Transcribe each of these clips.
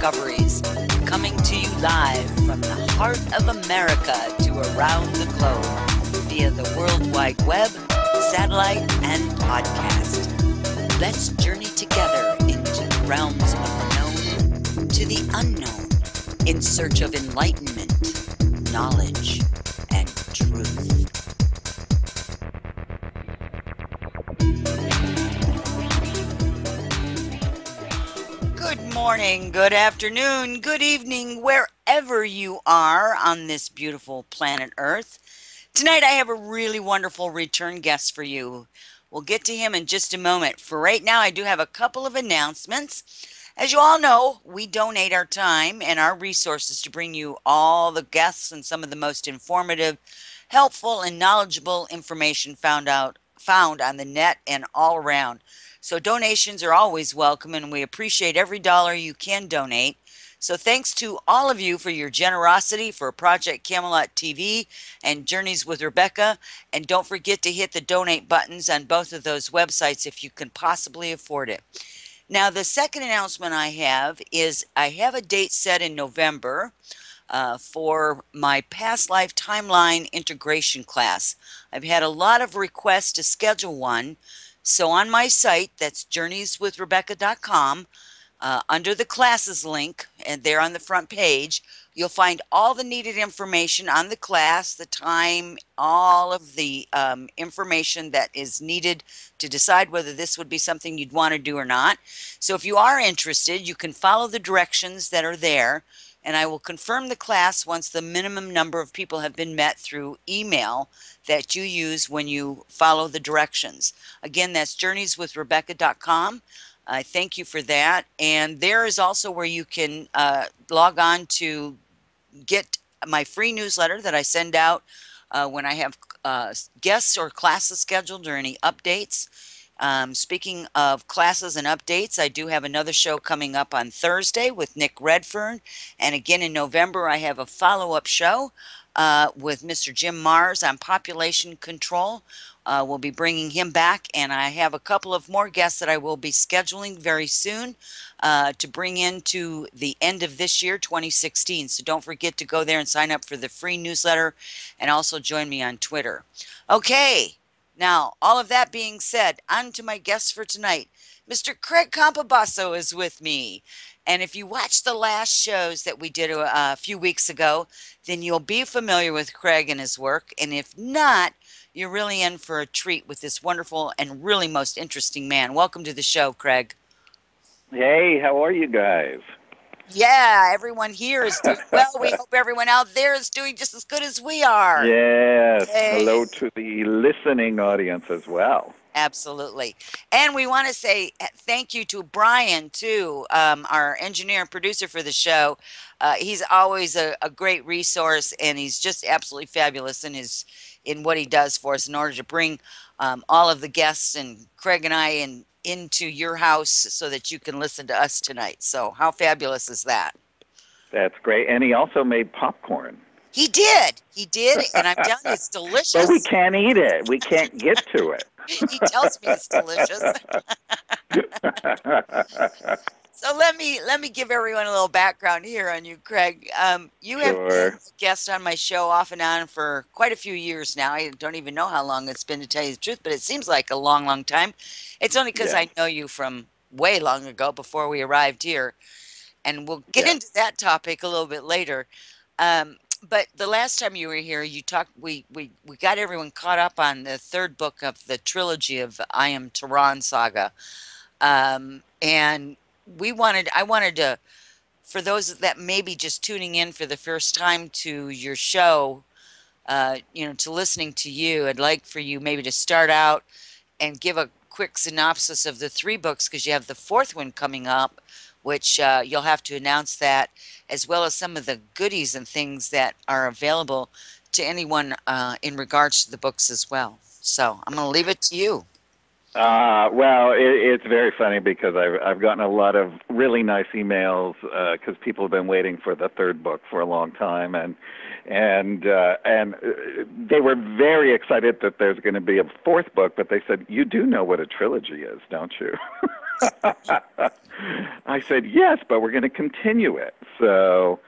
discoveries, coming to you live from the heart of America to around the globe via the World Wide Web, satellite, and podcast. Let's journey together into the realms of the known to the unknown in search of enlightenment, knowledge, morning, good afternoon, good evening, wherever you are on this beautiful planet Earth. Tonight, I have a really wonderful return guest for you. We'll get to him in just a moment. For right now, I do have a couple of announcements. As you all know, we donate our time and our resources to bring you all the guests and some of the most informative, helpful, and knowledgeable information found out found on the net and all around. So donations are always welcome, and we appreciate every dollar you can donate. So thanks to all of you for your generosity for Project Camelot TV and Journeys with Rebecca. And don't forget to hit the donate buttons on both of those websites if you can possibly afford it. Now, the second announcement I have is I have a date set in November. Uh, for my past life timeline integration class. I've had a lot of requests to schedule one, so on my site, that's journeyswithrebecca.com, uh, under the classes link, and there on the front page, you'll find all the needed information on the class, the time, all of the um, information that is needed to decide whether this would be something you'd want to do or not. So if you are interested, you can follow the directions that are there and I will confirm the class once the minimum number of people have been met through email that you use when you follow the directions. Again, that's journeyswithrebecca.com. I thank you for that. And there is also where you can uh, log on to get my free newsletter that I send out uh, when I have uh, guests or classes scheduled or any updates. Um, speaking of classes and updates, I do have another show coming up on Thursday with Nick Redfern. And again in November, I have a follow up show uh, with Mr. Jim Marrs on population control. Uh, we'll be bringing him back, and I have a couple of more guests that I will be scheduling very soon uh, to bring into the end of this year, 2016. So don't forget to go there and sign up for the free newsletter and also join me on Twitter. Okay, now, all of that being said, on to my guest for tonight. Mr. Craig Campobasso is with me. And if you watched the last shows that we did a, a, few weeks ago, then you'll be familiar with Craig and his work. And if not, you're really in for a treat with this wonderful and really most interesting man. Welcome to the show, Craig. Hey, how are you guys? Yeah, everyone here is doing well. We hope everyone out there is doing just as good as we are. Yes. Hello to the listening audience as well. Absolutely. And we want to say thank you to Brian, too, um, our engineer and producer for the show. Uh, he's always a, a, great resource, and he's just absolutely fabulous in his in what he does for us in order to bring um, all of the guests and Craig and I and into your house so that you can listen to us tonight. So, how fabulous is that? That's great. And he also made popcorn. He did. He did. And I'm telling you, it's delicious. But we can't eat it. We can't get to it. he tells me it's delicious. so let me let me give everyone a little background here on you, Craig. Um, you have been a guest on my show off and on for quite a few years now. I don't even know how long it's been to tell you the truth, but it seems like a long, long time. It's only because yeah. I know you from way long ago before we arrived here, and we'll get yeah. into that topic a little bit later. Um, but the last time you were here, you talked. We, we we got everyone caught up on the third book of the trilogy of I Am Turan saga, um, and we wanted I wanted to for those that may be just tuning in for the first time to your show, uh, you know, to listening to you, I'd like for you maybe to start out and give a quick synopsis of the three books because you have the fourth one coming up, which uh, you'll have to announce that, as well as some of the goodies and things that are available to anyone uh, in regards to the books as well. So I'm going to leave it to you. Uh, well, it, it's very funny because I've I've gotten a lot of really nice emails because uh, people have been waiting for the third book for a long time, and and uh, and uh, they were very excited that there's going to be a fourth book. But they said, "You do know what a trilogy is, don't you?" I said, yes, but we're going to continue it. So,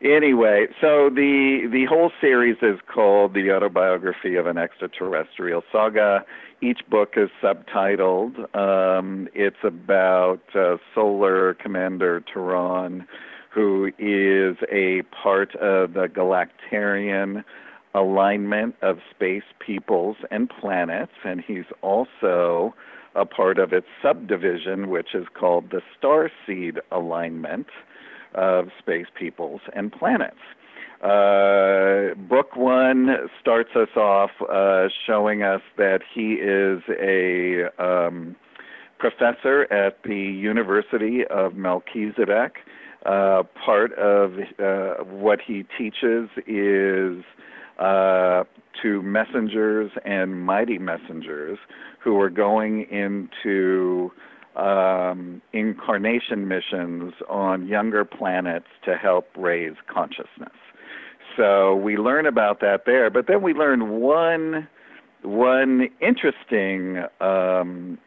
anyway, so the the whole series is called The Autobiography of an Extraterrestrial Saga. Each book is subtitled. Um, it's about uh, Solar Commander Turan, who is a part of the Galactarian alignment of space peoples and planets, and he's also a part of its subdivision, which is called the Star Seed Alignment of space peoples and planets. Uh, book one starts us off uh, showing us that he is a um, professor at the University of Melchizedek. Uh, part of uh, what he teaches is uh, to messengers and mighty messengers who are going into um, incarnation missions on younger planets to help raise consciousness. So we learn about that there, but then we learn one one interesting um,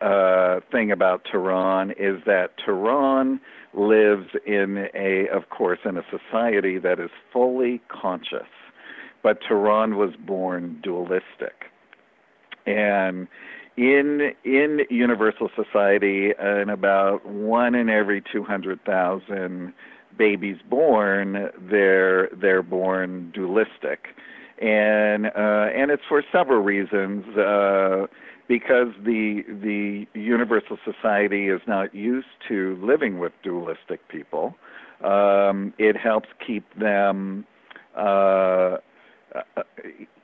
uh, thing about Turan is that Turan lives in a, of course, in a society that is fully conscious but Tehran was born dualistic. And in in universal society, in about one in every two hundred thousand babies born, they're they're born dualistic, and uh, and it's for several reasons. Uh, because the the universal society is not used to living with dualistic people, um, it helps keep them uh,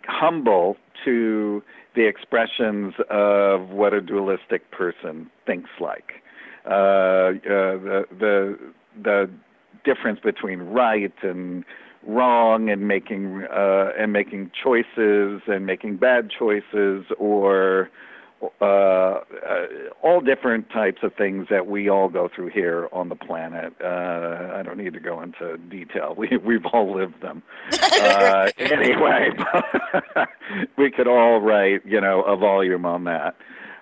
humble to the expressions of what a dualistic person thinks like. Uh, uh, the the the difference between right and wrong and making uh, and making choices and making bad choices or uh, uh, all different types of things that we all go through here on the planet. Uh, I don't need to go into detail. We we've all lived them. Uh, anyway, we could all write you know a volume on that.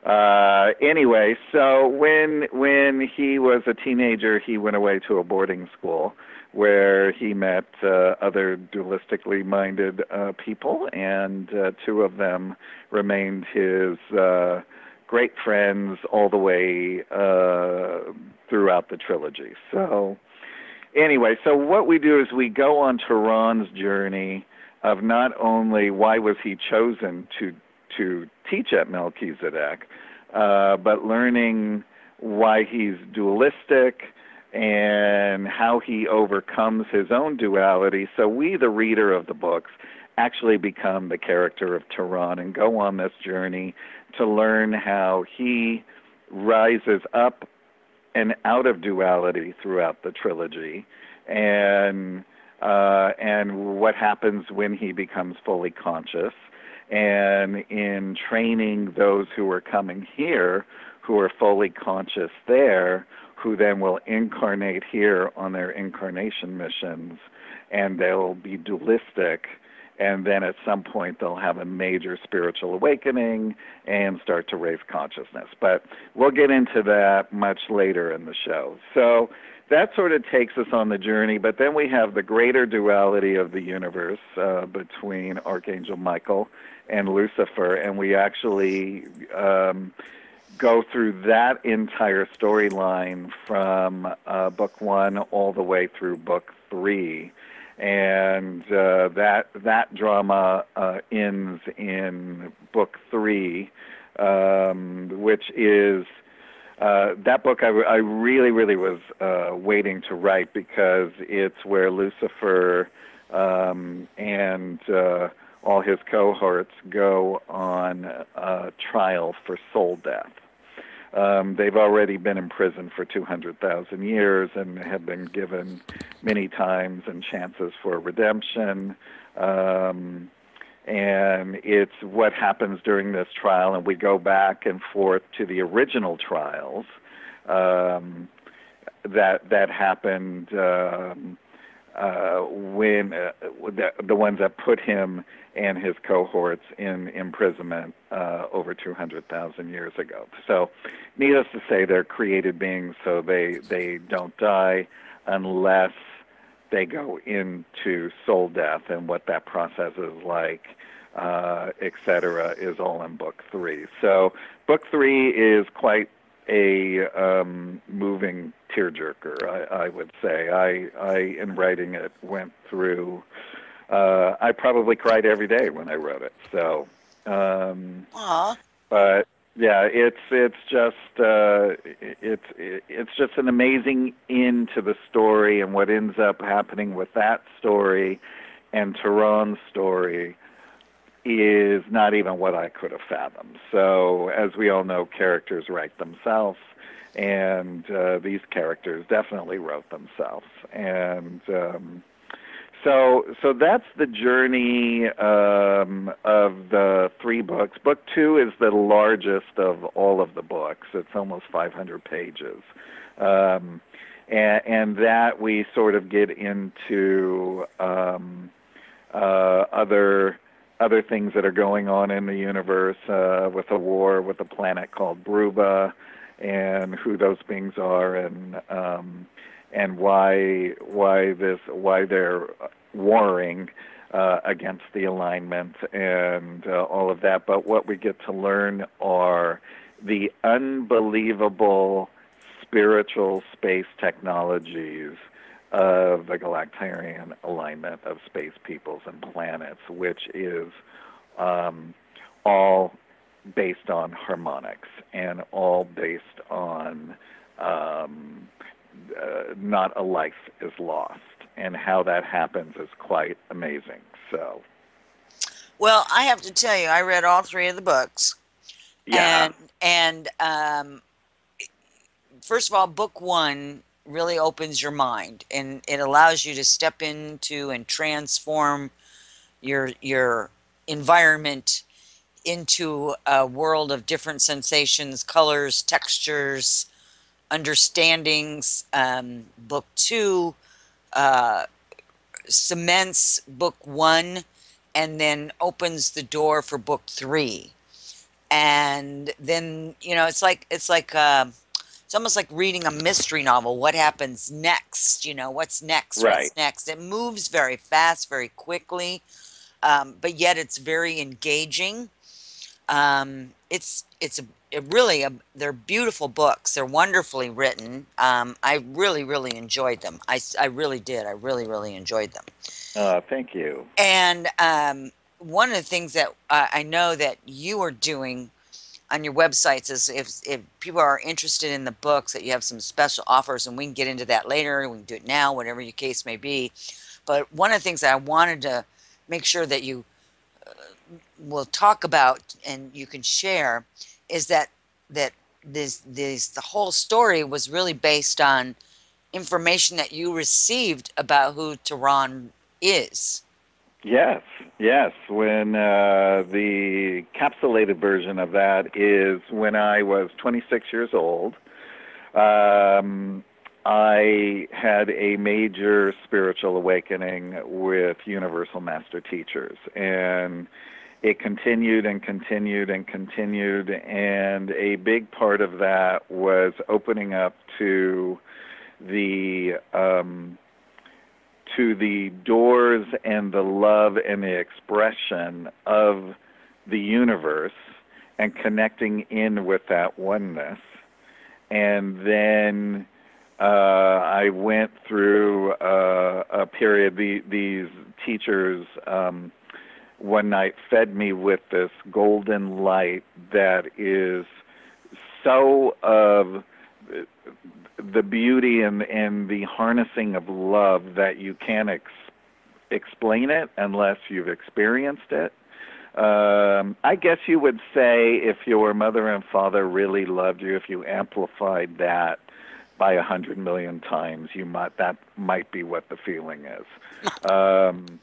Uh, anyway, so when when he was a teenager, he went away to a boarding school where he met uh, other dualistically minded uh, people, and uh, two of them remained his uh, great friends all the way uh, throughout the trilogy. So, anyway, so what we do is we go on Turan's journey of not only why was he chosen to to teach at Melchizedek, uh, but learning why he's dualistic and how he overcomes his own duality. So we, the reader of the books, actually become the character of Turan and go on this journey to learn how he rises up and out of duality throughout the trilogy and uh, and what happens when he becomes fully conscious and in training those who are coming here who are fully conscious there who then will incarnate here on their incarnation missions, and they'll be dualistic, and then at some point they'll have a major spiritual awakening and start to raise consciousness. But we'll get into that much later in the show. So that sort of takes us on the journey, but then we have the greater duality of the universe uh, between Archangel Michael and Lucifer, and we actually. Um, go through that entire storyline from uh, book one all the way through book three, and uh, that that drama uh, ends in book three, um, which is. Uh, that book I, I really, really was uh, waiting to write because it's where Lucifer um, and uh, all his cohorts go on uh, trial for soul death. Um, they've already been in prison for 200,000 years and have been given many times and chances for redemption. Um, and it's what happens during this trial, and we go back and forth to the original trials um, that that happened um, uh, when uh, the, the ones that put him and his cohorts in imprisonment uh, over 200,000 years ago. So, needless to say, they're created beings, so they they don't die unless they go into soul death, and what that process is like, uh, etc., is all in book three. So, book three is quite a um, moving tearjerker, I, I would say. I, I, in writing it, went through. Uh, I probably cried every day when I wrote it. So, um, but yeah, it's it's just uh, it's it's just an amazing end to the story, and what ends up happening with that story and Turan's story is not even what I could have fathomed. So, as we all know, characters write themselves, and uh, these characters definitely wrote themselves. And um, so, so that's the journey um, of the three books. Book two is the largest of all of the books. It's almost 500 pages. Um, and, and that we sort of get into um, uh, other other things that are going on in the universe uh, with a war with a planet called Bruba, and who those beings are, and um, and why why this why they're warring uh, against the alignment and uh, all of that. But what we get to learn are the unbelievable spiritual space technologies of the galactarian alignment of space peoples and planets, which is um, all based on harmonics and all based on um, uh, not a life is lost. And how that happens is quite amazing. So, Well, I have to tell you, I read all three of the books. yeah, And, and um, first of all, book one really opens your mind and it allows you to step into and transform your your environment into a world of different sensations, colors, textures, understandings. Um, book two uh, cements book one and then opens the door for book three. And then you know it's like it's like uh, it's almost like reading a mystery novel. What happens next? You know what's next? right. What's next? It moves very fast, very quickly, um, but yet it's very engaging. Um, it's it's a, really a, they're beautiful books. They're wonderfully written. Um, I really really enjoyed them. I, I really did. I really really enjoyed them. Uh, thank you. And um, one of the things that uh, I know that you are doing on your websites is if if people are interested in the books that you have some special offers, and we can get into that later. We can do it now, whatever your case may be. But one of the things that I wanted to make sure that you will talk about and you can share is that that this this the whole story was really based on information that you received about who Turan is. Yes, yes. When uh, the capsulated version of that is when I was 26 years old, um, I had a major spiritual awakening with Universal Master Teachers. And it continued and continued and continued. And a big part of that was opening up to the. Um, to the doors and the love and the expression of the universe and connecting in with that oneness. And then uh, I went through uh, a period, the, these teachers um, one night fed me with this golden light that is so of the beauty and and the harnessing of love that you can't ex- explain it unless you've experienced it. Um, I guess you would say if your mother and father really loved you, if you amplified that by a hundred million times, you might that might be what the feeling is. Um,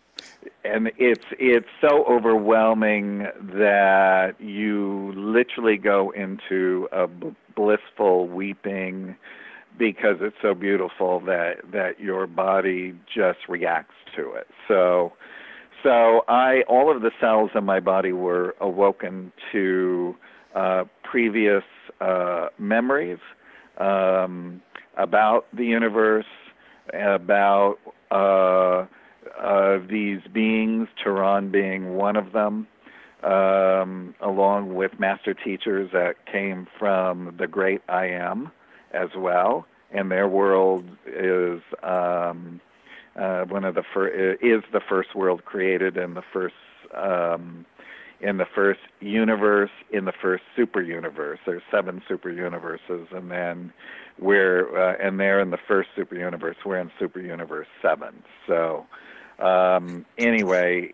and it's it's so overwhelming that you literally go into a blissful weeping because it's so beautiful that that your body just reacts to it. So so I all of the cells in my body were awoken to uh, previous uh, memories um, about the universe, about uh, uh, these beings, Turan being one of them, um, along with master teachers that came from the great I Am as well, and their world is um, uh, one of the fir- is the first world created and the first um, in the first universe in the first super universe. There's seven super universes, and then we're uh, and they're in the first super universe. We're in super universe seven. So um, anyway,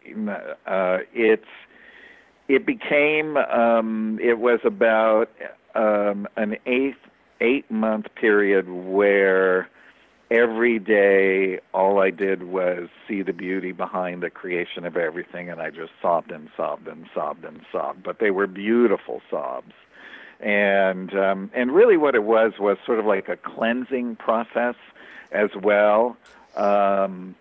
uh, it's it became um, it was about um, an eight eight month period where every day all I did was see the beauty behind the creation of everything and I just sobbed and sobbed and sobbed and sobbed. But they were beautiful sobs. And um and really what it was was sort of like a cleansing process as well. Um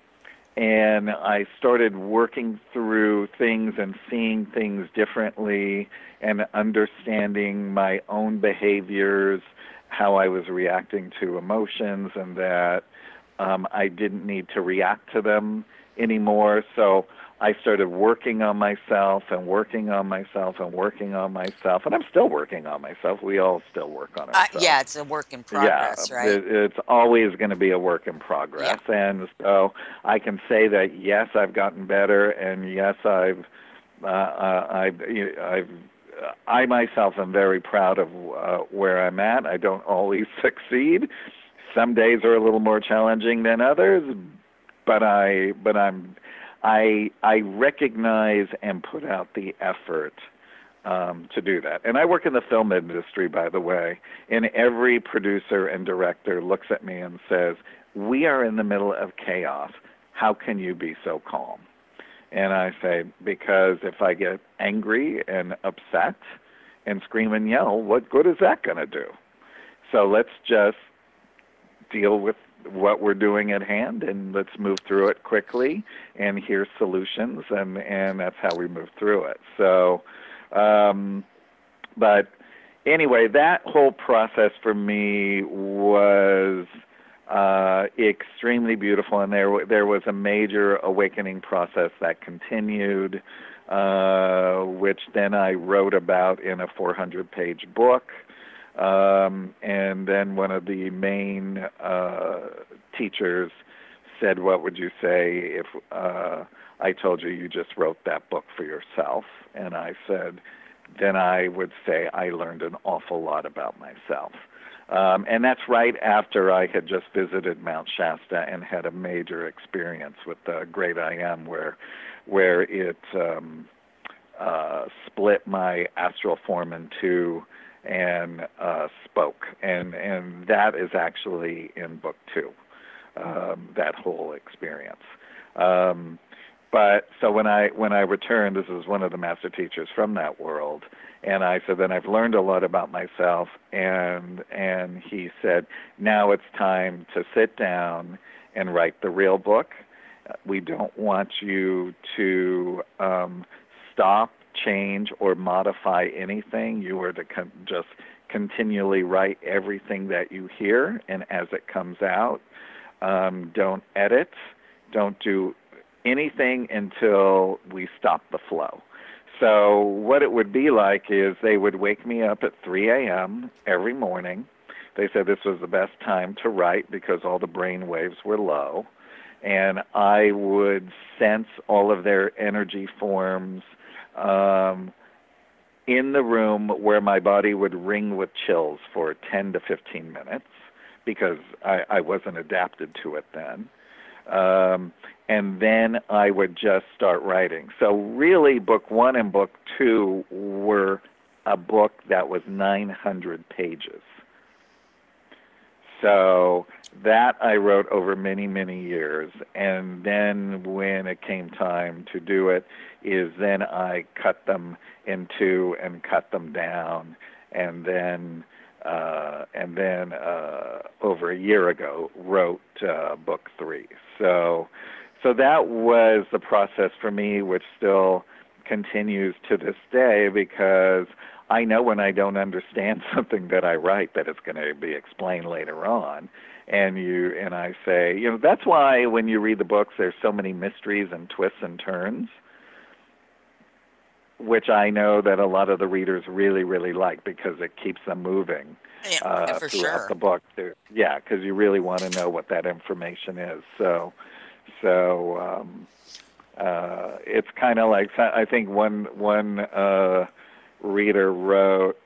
and I started working through things and seeing things differently and understanding my own behaviors how I was reacting to emotions and that um, I didn't need to react to them anymore. So I started working on myself and working on myself and working on myself, and I'm still working on myself. We all still work on ourselves. Uh, yeah, it's a work in progress, yeah, right? It, it's always going to be a work in progress, Yeah. and so I can say that yes, I've gotten better, and yes, I've uh, uh, I've I've I myself am very proud of uh, where I'm at. I don't always succeed. Some days are a little more challenging than others, but I but I'm I I recognize and put out the effort um, to do that. And I work in the film industry, by the way, and every producer and director looks at me and says, "We are in the middle of chaos. How can you be so calm?" And I say, because if I get angry and upset and scream and yell, what good is that going to do? So let's just deal with what we're doing at hand and let's move through it quickly and here's solutions and and that's how we move through it. So um but anyway, that whole process for me was uh, extremely beautiful, and there there was a major awakening process that continued, uh, which then I wrote about in a 400-page book. Um, and then one of the main uh, teachers said, "What would you say if uh, I told you you just wrote that book for yourself?" And I said, "Then I would say I learned an awful lot about myself." Um, and that's right after I had just visited Mount Shasta and had a major experience with the Great I Am, where where it um, uh, split my astral form in two and uh, spoke, and and that is actually in book two, um, that whole experience. Um, but so when I when I returned, this is one of the master teachers from that world, and I said, then I've learned a lot about myself, and and he said, now it's time to sit down and write the real book. We don't want you to um, stop, change, or modify anything. You are to just continually write everything that you hear, and as it comes out, um, don't edit, don't do anything until we stop the flow. So what it would be like is they would wake me up at 3 a.m. every morning. They said this was the best time to write because all the brain waves were low. And I would sense all of their energy forms um, in the room where my body would ring with chills for 10 to 15 minutes because I, I wasn't adapted to it then. Um, and then I would just start writing. So really, book one and book two were a book that was 900 pages. So that I wrote over many, many years. And then when it came time to do it, is then I cut them in two and cut them down. And then uh, and then uh, over a year ago wrote uh, book three. So, so that was the process for me, which still continues to this day because I know when I don't understand something that I write that it's going to be explained later on. And you and I say, you know, that's why when you read the books, there's so many mysteries and twists and turns, which I know that a lot of the readers really, really like because it keeps them moving Yeah, uh, for throughout sure. the book. Too. Yeah, because you really want to know what that information is. So, so um, uh, it's kind of like I think one one uh, reader wrote,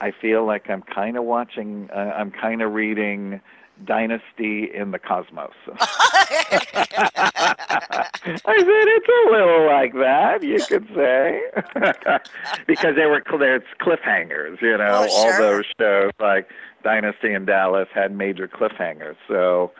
"I feel like I'm kind of watching. Uh, I'm kind of reading." Dynasty in the Cosmos. I said it's a little like that, you could say, because they were there's cliffhangers. You know, Oh, all those shows like Dynasty and Dallas had major cliffhangers. So,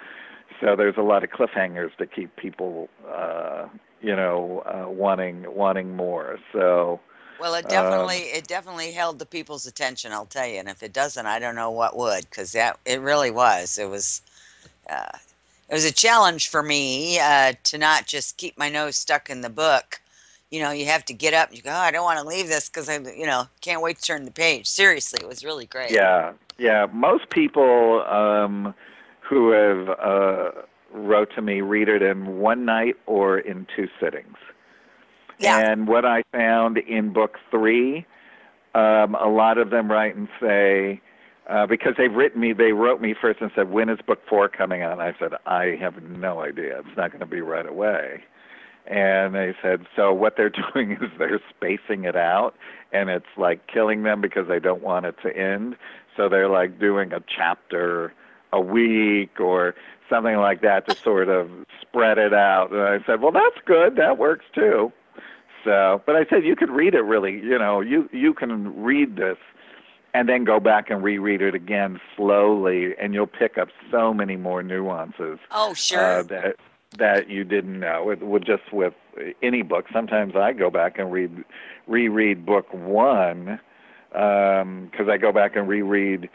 so there's a lot of cliffhangers to keep people, uh, you know, uh, wanting wanting more. So, Well, it definitely it definitely held the people's attention. I'll tell you, and if it doesn't, I don't know what would, because that it really was. It was uh, it was a challenge for me uh, to not just keep my nose stuck in the book. You know, you have to get up. and You go, oh, I don't want to leave this because I, you know, can't wait to turn the page. Seriously, it was really great. Yeah, yeah. Most people um, who have uh, wrote to me read it in one night or in two sittings. And what I found in book three, um, a lot of them write and say, uh, because they've written me, they wrote me first and said, "When is book four coming out?" And I said, "I have no idea. It's not going to be right away." And they said, so what they're doing is they're spacing it out, and it's like killing them because they don't want it to end. So they're like doing a chapter a week or something like that to sort of spread it out. And I said, well, that's good. That works too. So, but I said you could read it really. You know, you you can read this and then go back and reread it again slowly, and you'll pick up so many more nuances Oh, sure. uh, that that you didn't know. With, with just with any book, sometimes I go back and read reread book one because I go back and reread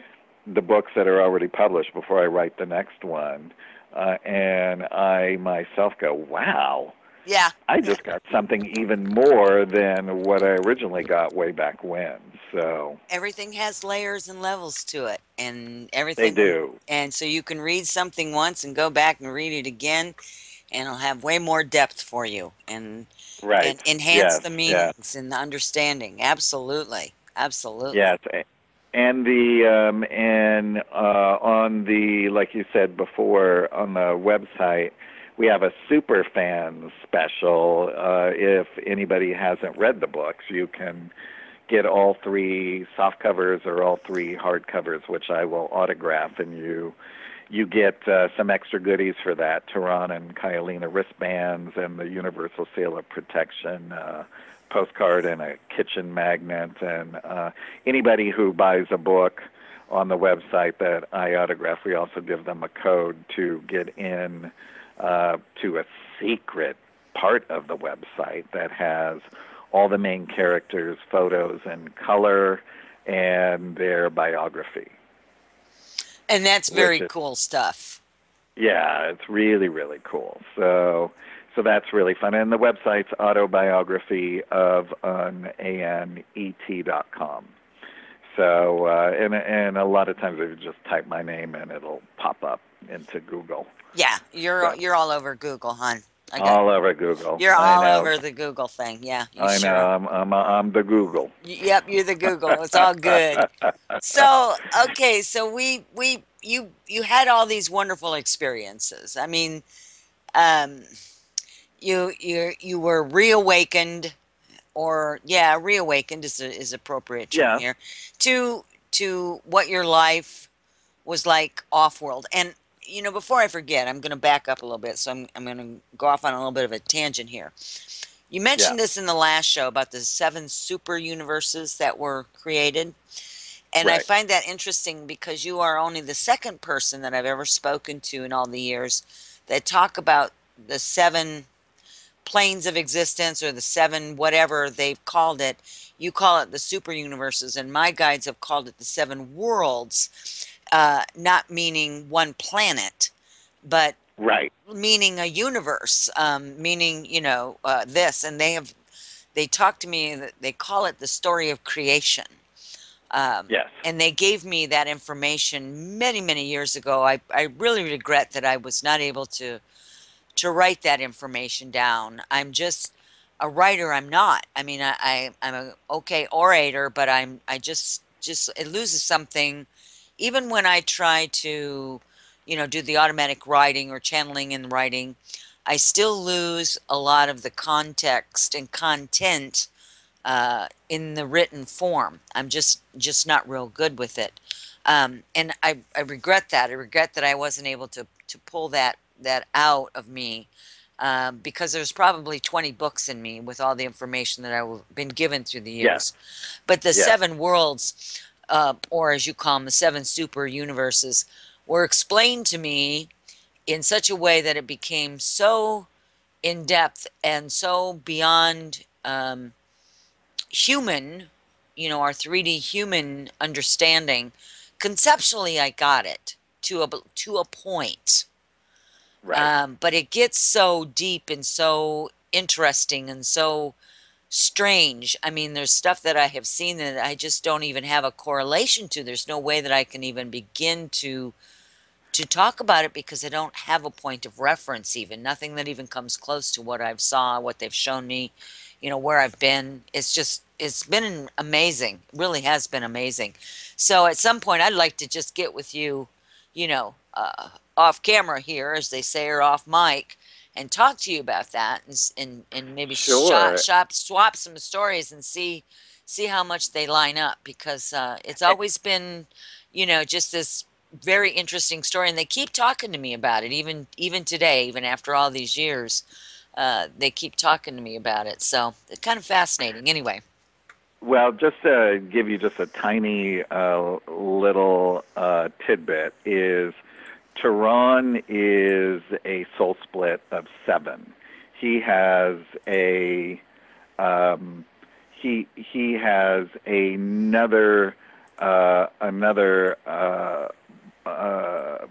the books that are already published before I write the next one, uh, and I myself go, "Wow." Yeah. I just got something even more than what I originally got way back when. So Everything has layers and levels to it, and everything they do. And so you can read something once and go back and read it again, and it'll have way more depth for you and, Right. and enhance Yes, the meanings and the understanding. Absolutely. Absolutely. Yes, and the um, and uh, on the like you said before on the website, we have a super fan special. Uh, if anybody hasn't read the books, you can get all three soft covers or all three hard covers, which I will autograph, and you you get uh, some extra goodies for that. Turan and Kyalina wristbands and the Universal Seal of Protection. Uh, postcard and a kitchen magnet and uh, anybody who buys a book on the website that I autograph, we also give them a code to get in uh, to a secret part of the website that has all the main characters' photos in color and their biography. And that's very is- cool stuff. Yeah, it's really really cool. So so that's really fun. And the website's autobiography of an anet.com. So uh, and and a lot of times if you just type my name in, it'll pop up into Google. Yeah, you're you're all over Google, hon. All over Google. you're I all know. over the Google thing. Yeah, I sure know. I'm I'm I'm the Google. Yep, you're the Google. It's all good. So, okay, so we we you you had all these wonderful experiences. I mean, um you you you were reawakened or yeah, reawakened is a, is appropriate term Yeah. here to to what your life was like off world. And you know, before I forget, I'm going to back up a little bit. So I'm I'm going to go off on a little bit of a tangent here. You mentioned this in the last show about the seven super universes that were created. And I find that interesting because you are only the second person that I've ever spoken to in all the years that talk about the seven planes of existence or the seven whatever they've called it. You call it the super universes, and my guides have called it the seven worlds, uh, not meaning one planet, but Right. meaning a universe, um, meaning you know uh, this, and they have they talk to me. They call it the story of creation. Um, Yes. and they gave me that information many many years ago I, I really regret that i was not able to to write that information down i'm just a writer i'm not i mean i, I i'm a okay orator but i'm i just just it loses something even when i try to you know do the automatic writing or channeling in writing i still lose a lot of the context and content uh, in the written form. I'm just just not real good with it, um, and I, I regret that. I regret that I wasn't able to to pull that that out of me um, because there's probably 20 books in me with all the information that I've been given through the years. But the Yeah. seven worlds, uh, or as you call them, the seven super universes, were explained to me in such a way that it became so in depth and so beyond. Um, human, you know, our 3D human understanding, conceptually I got it to a to a point. Right. Um, but it gets so deep and so interesting and so strange. I mean, there's stuff that I have seen that I just don't even have a correlation to. There's no way that I can even begin to to talk about it because I don't have a point of reference even. Nothing that even comes close to what I've saw, what they've shown me, you know, where I've been. It's just it's been amazing. It really has been amazing. So at some point I'd like to just get with you, you know, uh, off camera here as they say or off mic and talk to you about that and and, and maybe Sure. shop, shop swap some stories and see see how much they line up because uh, it's always been you know just this very interesting story and they keep talking to me about it even even today even after all these years uh, they keep talking to me about it. So it's kind of fascinating. Anyway. Well, just to give you just a tiny uh, little uh, tidbit is Turan is a soul split of seven. He has a um, he he has another uh, another uh, uh,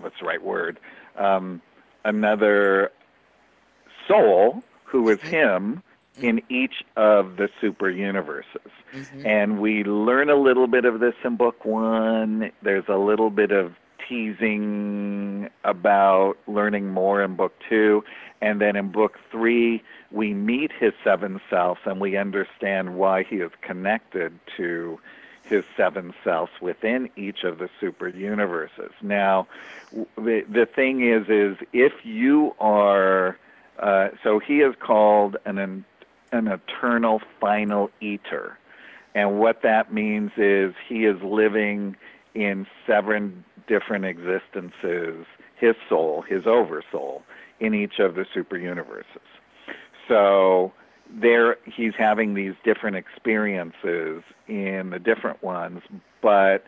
what's the right word um, another soul who is him in each of the super universes. Mhm. And we learn a little bit of this in book one. There's a little bit of teasing about learning more in book two. And then in book three, we meet his seven selves and we understand why he is connected to his seven selves within each of the super universes. Now, the, the thing is, is if you are, uh, so he is called an, an an eternal final eater. And what that means is he is living in seven different existences, his soul, his oversoul, in each of the super universes. So there he's having these different experiences in the different ones, but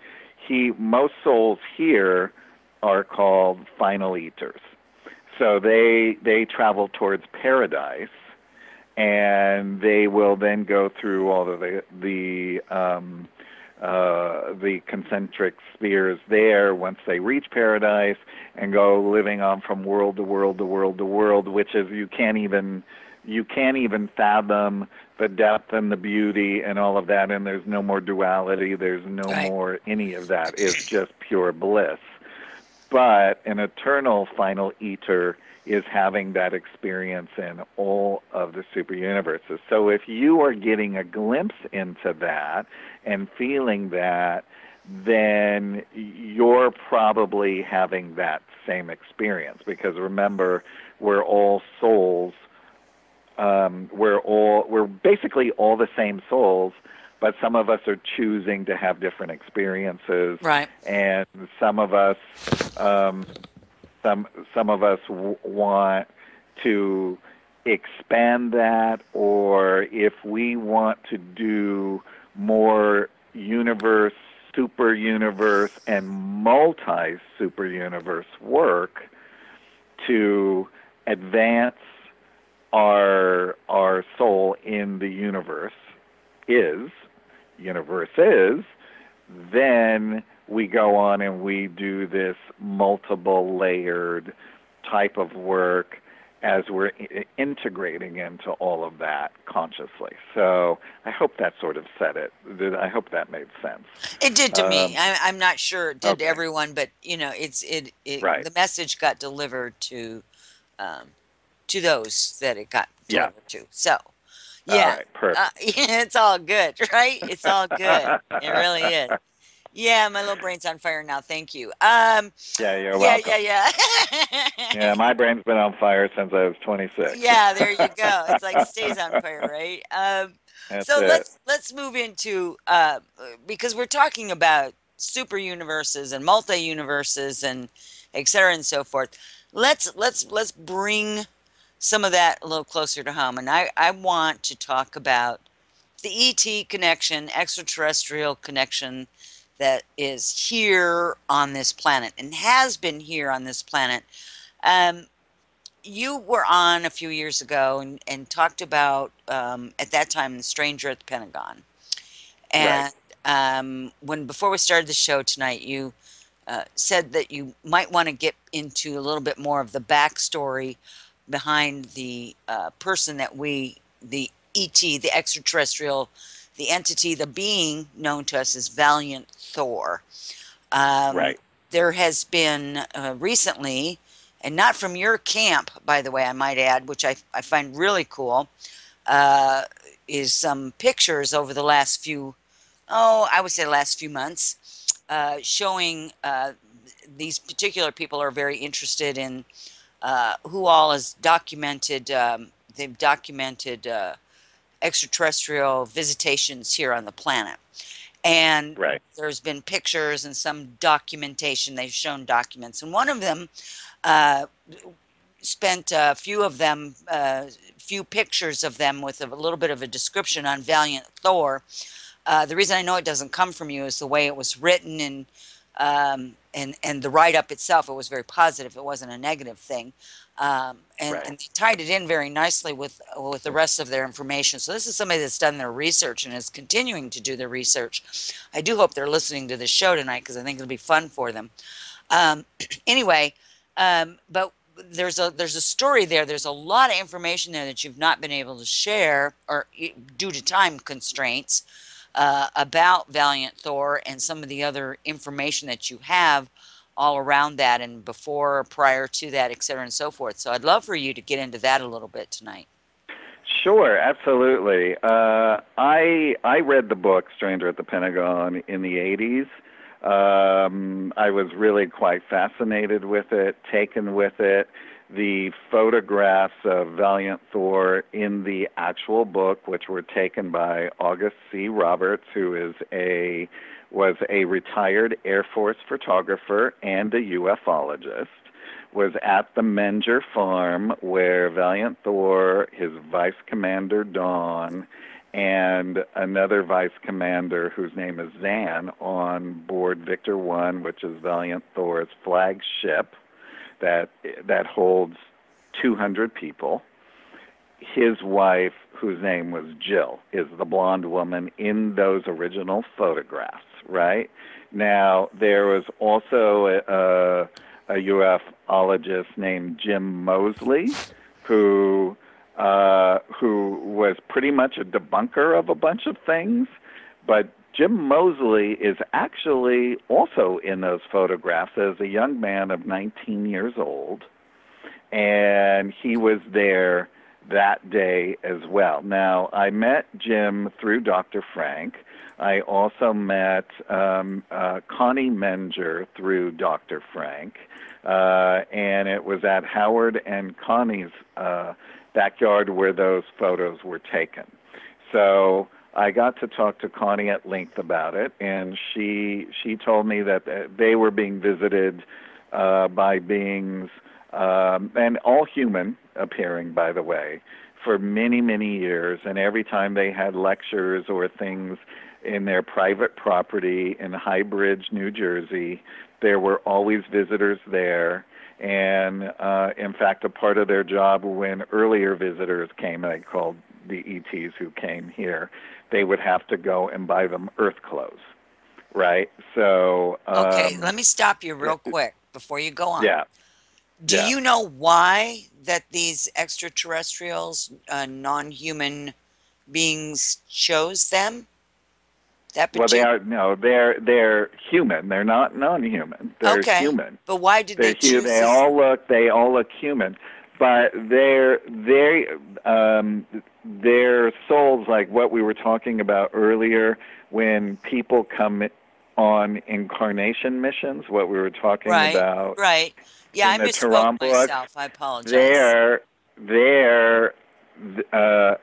he most souls here are called finaliters. So they they travel towards paradise and they will then go through all of the the um, uh, the concentric spheres there once they reach paradise and go living on from world to world to world to world, which is you can't even you can't even fathom the depth and the beauty and all of that, and there's no more duality, there's no Right. more any of that. It's just pure bliss. But an eternal finaliter is having that experience in all of the super universes. So if you are getting a glimpse into that and feeling that, then you're probably having that same experience because remember, we're all souls. Um, we're all we're basically all the same souls, but some of us are choosing to have different experiences right and some of us um, some some of us w- want to expand that or if we want to do more universe super universe and multi super universe work to advance our our soul in the universe is universe is, then we go on and we do this multiple layered type of work as we're I- integrating into all of that consciously. So I hope that sort of said it. I hope that made sense. It did to me. Um, I, I'm not sure it did to everyone, but you know, it's it. it Right. The message got delivered to, um, to those that it got Yeah. delivered to. So, yeah, right, perfect. uh, yeah, it's all good, right? It's all good. it really is. Yeah, my little brain's on fire now. Thank you. Um, yeah, you're yeah, welcome. yeah, yeah. Yeah, yeah, my brain's been on fire since I was 26. yeah, there you go. It's like stays on fire, right? Um, so it. let's let's move into uh, because we're talking about super universes and multi universes and et cetera and so forth. Let's let's let's bring some of that a little closer to home, and I I want to talk about the ET connection, extraterrestrial connection that is here on this planet and has been here on this planet. Um, you were on a few years ago and, and talked about um, at that time the stranger at the Pentagon. And um, when before we started the show tonight, you uh, said that you might want to get into a little bit more of the backstory behind the uh, person that we, the ET, the extraterrestrial, the entity, the being known to us as Valiant Thor. Um, right. There has been uh, recently, and not from your camp, by the way, I might add, which I, I find really cool, uh, is some pictures over the last few, oh, I would say the last few months, uh, showing uh, these particular people are very interested in uh, who all has documented, um, they've documented uh, extraterrestrial visitations here on the planet. And Right. there's been pictures and some documentation. They've shown documents, and one of them uh, spent a few of them, uh, few pictures of them with a little bit of a description on Valiant Thor. Uh, the reason I know it doesn't come from you is the way it was written and um, and and the write up itself. It was very positive. It wasn't a negative thing. Um, and, Right. and they tied it in very nicely with with the rest of their information. So this is somebody that's done their research and is continuing to do their research. I do hope they're listening to the show tonight because I think it'll be fun for them. Um, anyway, um, but there's a there's a story there. There's a lot of information there that you've not been able to share, or due to time constraints, uh, about Valiant Thor and some of the other information that you have all around that and before or prior to that, et cetera, and so forth. So I'd love for you to get into that a little bit tonight. Sure, absolutely. Uh, I I read the book Stranger at the Pentagon in the 80s. Um, I was really quite fascinated with it, taken with it. The photographs of Valiant Thor in the actual book, which were taken by August C. Roberts, who is a was a retired Air Force photographer and a ufologist was at the Menger farm where Valiant Thor, his vice commander Dawn, and another vice commander whose name is Zan on board Victor One, which is Valiant Thor's flagship that that holds 200 people. His wife, whose name was Jill, is the blonde woman in those original photographs. Right now, there was also a, a a ufologist named Jim Moseley, who uh, who was pretty much a debunker of a bunch of things. But Jim Moseley is actually also in those photographs as a young man of 19 years old, and he was there that day as well. Now, I met Jim through Dr. Frank. I also met um, uh, Connie Menger through Dr. Frank, uh, and it was at Howard and Connie's uh, backyard where those photos were taken. So I got to talk to Connie at length about it, and she she told me that uh, they were being visited uh, by beings, um, and all human appearing, by the way, for many many years. And every time they had lectures or things in their private property in High Bridge, New Jersey, there were always visitors there. And uh, in fact, a part of their job when earlier visitors came, they called the ETs who came here, they would have to go and buy them earth clothes, right? So um, Okay, let me stop you real quick before you go on. yeah, Do yeah. you know why that these extraterrestrials, uh, non-human beings, chose them? That Well, they are no, they're they're human. They're not non-human. They're Okay. human. But why did They're they hu- choose? They this- all look they all look human, but their they um, their souls, like what we were talking about earlier, when people come on incarnation missions, what we were talking Right, about. right. Yeah, I misspoke myself. I apologize. They're there, there, uh,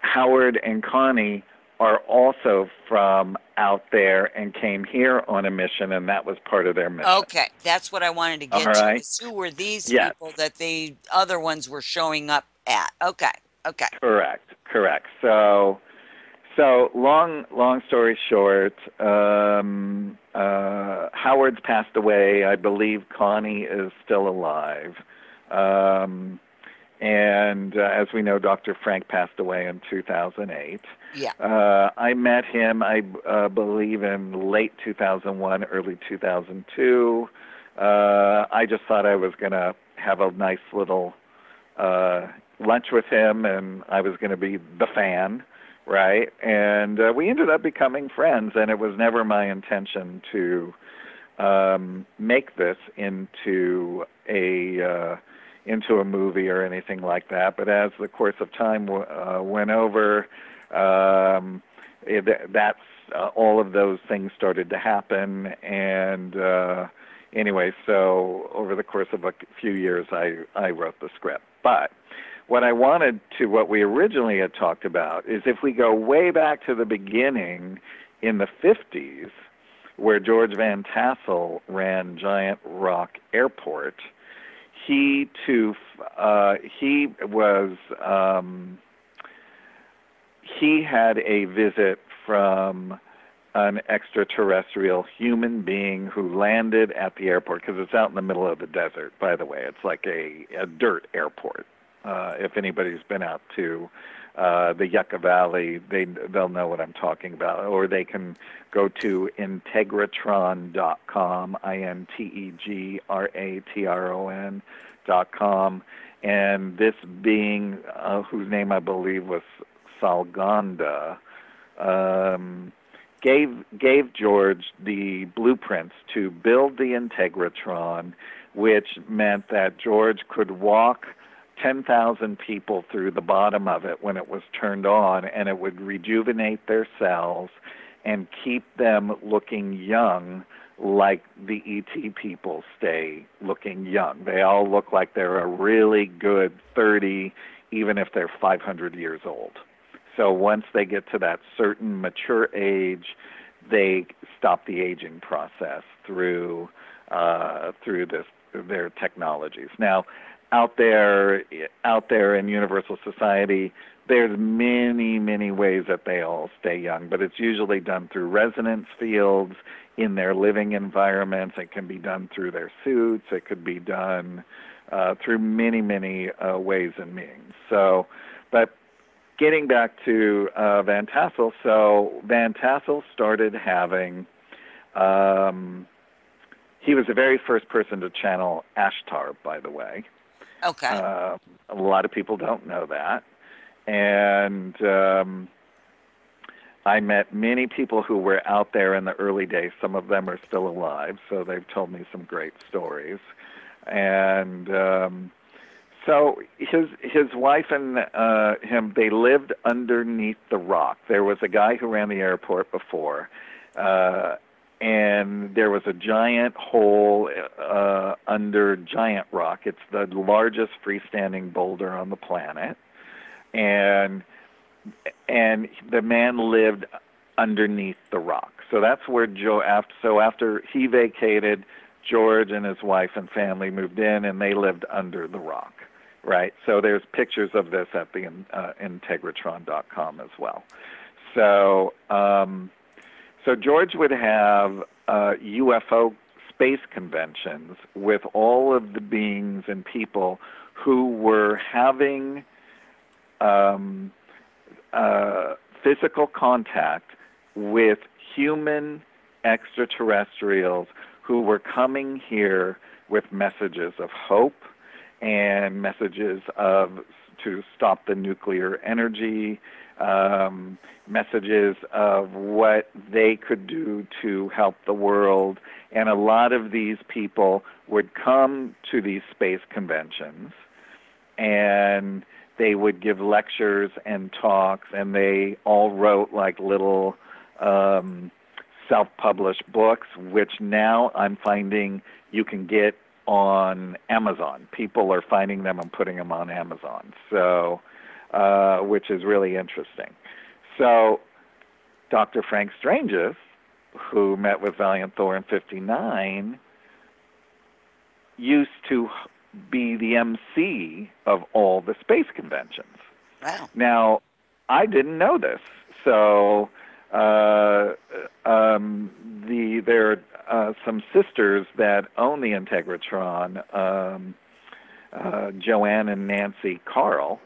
Howard and Connie are also from out there and came here on a mission, and that was part of their mission. Okay, that's what I wanted to get All to. right. Who were these Yes. people that the other ones were showing up at? Okay, okay. Correct, correct. So, so long, long story short, um, uh, Howard's passed away. I believe Connie is still alive. Um, and uh, as we know, Dr. Frank passed away in 2008. Yeah. Uh, I met him, I uh, believe, in late 2001, early 2002. Uh, I just thought I was going to have a nice little uh, lunch with him, and I was going to be the fan, right? And uh, we ended up becoming friends, and it was never my intention to um, make this into a uh, into a movie or anything like that. But as the course of time uh, went over, um, it, that's uh, all of those things started to happen, and uh, anyway, so over the course of a few years, I I wrote the script, but. What I wanted to, what we originally had talked about, is if we go way back to the beginning in the 50s, where George Van Tassel ran Giant Rock Airport, he too, uh, he was, um, he had a visit from an extraterrestrial human being who landed at the airport because it's out in the middle of the desert. By the way, it's like a, a dirt airport. Uh, if anybody's been out to uh, the Yucca Valley, they they'll know what I'm talking about, or they can go to integratron.com, i n t e g r a t r o n dot com, and this being uh, whose name I believe was Solganda. Um, gave gave George the blueprints to build the Integratron, which meant that George could walk 10,000 people through the bottom of it when it was turned on, and it would rejuvenate their cells and keep them looking young like the ET people stay looking young. They all look like they're a really good 30, even if they're 500 years old. So once they get to that certain mature age, they stop the aging process through uh, through this their technologies. Now, out there out there in universal society, there's many many ways that they all stay young, but it's usually done through resonance fields in their living environments. It can be done through their suits. It could be done uh, through many many uh, ways and means. So, but getting back to uh, Van Tassel, so Van Tassel started having. Um, he was the very first person to channel Ashtar, by the way. Okay. Uh, a lot of people don't know that. And um, I met many people who were out there in the early days. Some of them are still alive, so they've told me some great stories. And um, so his his wife and uh, him they lived underneath the rock. There was a guy who ran the airport before, uh, and there was a giant hole uh, under Giant Rock. It's the largest freestanding boulder on the planet, and and the man lived underneath the rock. So that's where Joe after so after he vacated, George and his wife and family moved in, and they lived under the rock. Right. So there's pictures of this at the uh, integratron.com as well. So um, so George would have uh, UFO space conventions with all of the beings and people who were having um, uh, physical contact with human extraterrestrials who were coming here with messages of hope and messages of to stop the nuclear energy, um, messages of what they could do to help the world. And a lot of these people would come to these space conventions and they would give lectures and talks, and they all wrote like little um, self published books, which now I'm finding you can get on Amazon. People are finding them and putting them on Amazon. So, uh, which is really interesting. So, Dr. Frank Stranges, who met with Valiant Thor in 59, used to be the MC of all the space conventions. Wow. Now, I didn't know this. So, uh, um, the there are uh, some sisters that own the Integratron, um, uh, Joanne and Nancy Karl,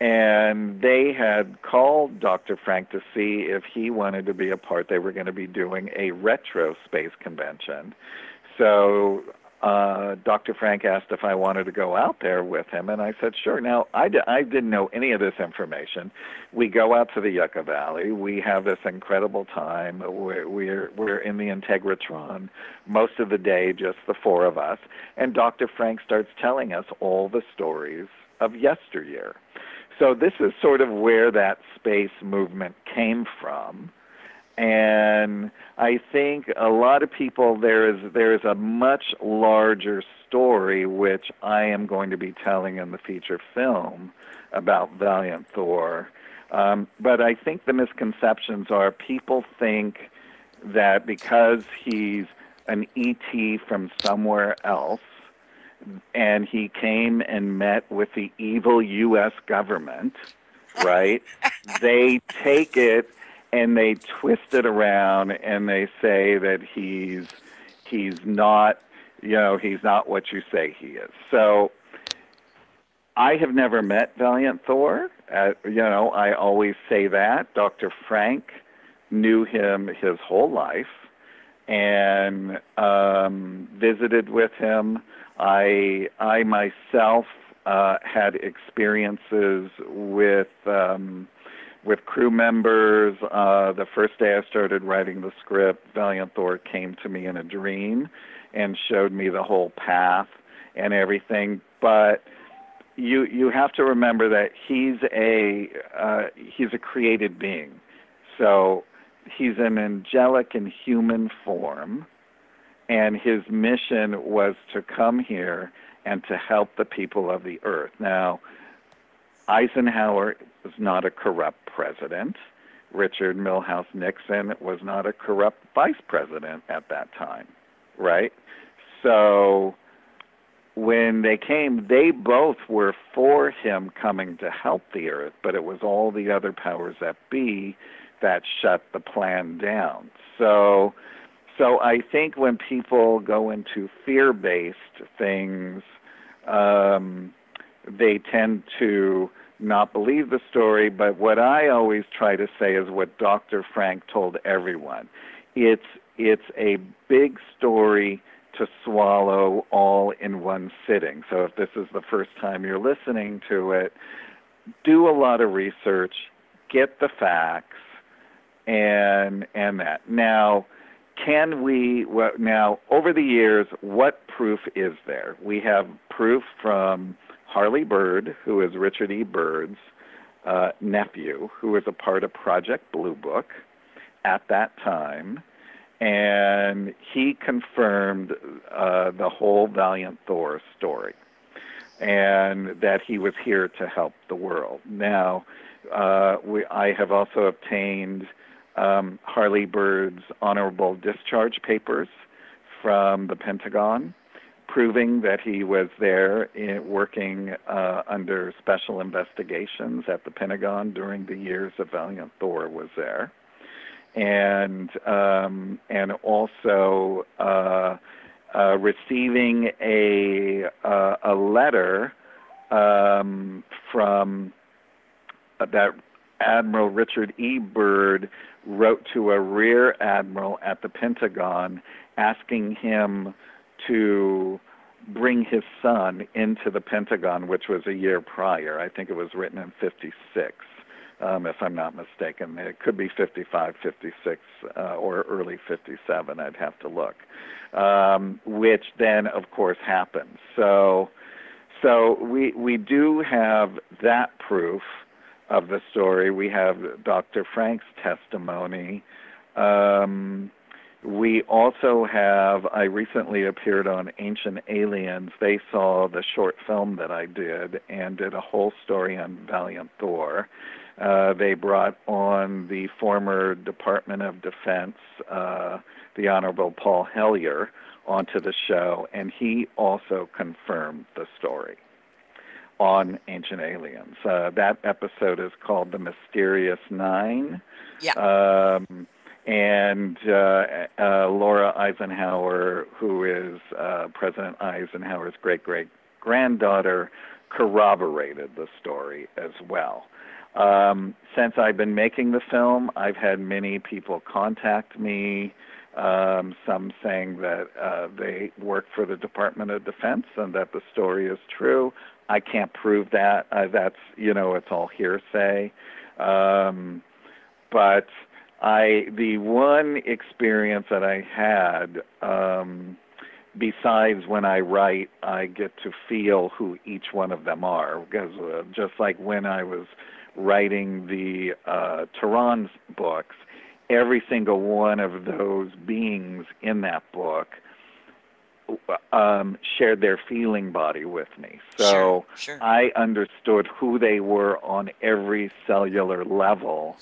and they had called Dr. Frank to see if he wanted to be a part. They were going to be doing a retro space convention. So uh, Dr. Frank asked if I wanted to go out there with him, and I said, sure. Now, I d- I didn't know any of this information. We go out to the Yucca Valley. We have this incredible time. We're, we're, we're in the Integratron most of the day, just the four of us. And Dr. Frank starts telling us all the stories of yesteryear. So this is sort of where that space movement came from and I think a lot of people there is there is a much larger story which I am going to be telling in the feature film about Valiant Thor. Um, but I think the misconceptions are people think that because he's an ET from somewhere else and he came and met with the evil U.S. government, right? they take it and they twist it around and they say that he's he's not you know he's not what you say he is so i have never met valiant thor uh, you know i always say that dr frank knew him his whole life and um visited with him i i myself uh had experiences with um with crew members. Uh, the first day I started writing the script, Valiant Thor came to me in a dream and showed me the whole path and everything. But you you have to remember that he's a uh, he's a created being, so he's an angelic and human form, and his mission was to come here and to help the people of the earth. Now, Eisenhower was not a corrupt president. Richard Milhous Nixon was not a corrupt vice president at that time, right? So when they came, they both were for him coming to help the earth, but it was all the other powers that be that shut the plan down. So so I think when people go into fear-based things, um, they tend to not believe the story, but what I always try to say is what Dr. Frank told everyone. It's it's a big story to swallow all in one sitting. So if this is the first time you're listening to it, do a lot of research, get the facts and and that. Now, can we well, now over the years what proof is there? We have proof from Harley Byrd, who is Richard E. Byrd's uh, nephew, who was a part of Project Blue Book at that time, and he confirmed uh, the whole Valiant Thor story, and that he was here to help the world. Now, uh, we, I have also obtained um, Harley Byrd's honorable discharge papers from the Pentagon proving that he was there in, working uh, under special investigations at the Pentagon during the years that Valiant Thor was there, and um, and also uh, uh, receiving a uh, a letter um, from uh, that Admiral Richard E. Byrd wrote to a rear admiral at the Pentagon asking him to bring his son into the Pentagon, which was a year prior. I think it was written in 56, um, if I'm not mistaken. It could be 55, 56, uh, or early 57. I'd have to look. Um, which then, of course, happened. So, so we we do have that proof of the story. We have Dr. Frank's testimony. Um, we also have, I recently appeared on Ancient Aliens. They saw the short film that I did and did a whole story on Valiant Thor. Uh, they brought on the former Department of Defense, uh, the Honorable Paul Hellyer, onto the show, and he also confirmed the story on Ancient Aliens. Uh, that episode is called The Mysterious Nine. Yeah. Um, and uh, uh, Laura Eisenhower, who is uh, President Eisenhower's great great granddaughter, corroborated the story as well. Um, since I've been making the film, I've had many people contact me um, some saying that uh, they work for the Department of Defense and that the story is true. I can't prove that. Uh, that's you know it's all hearsay. Um, but I the one experience that I had um, besides when I write, I get to feel who each one of them are because uh, just like when I was writing the uh, Turan books, every single one of those beings in that book um, shared their feeling body with me. So sure, sure. I understood who they were on every cellular level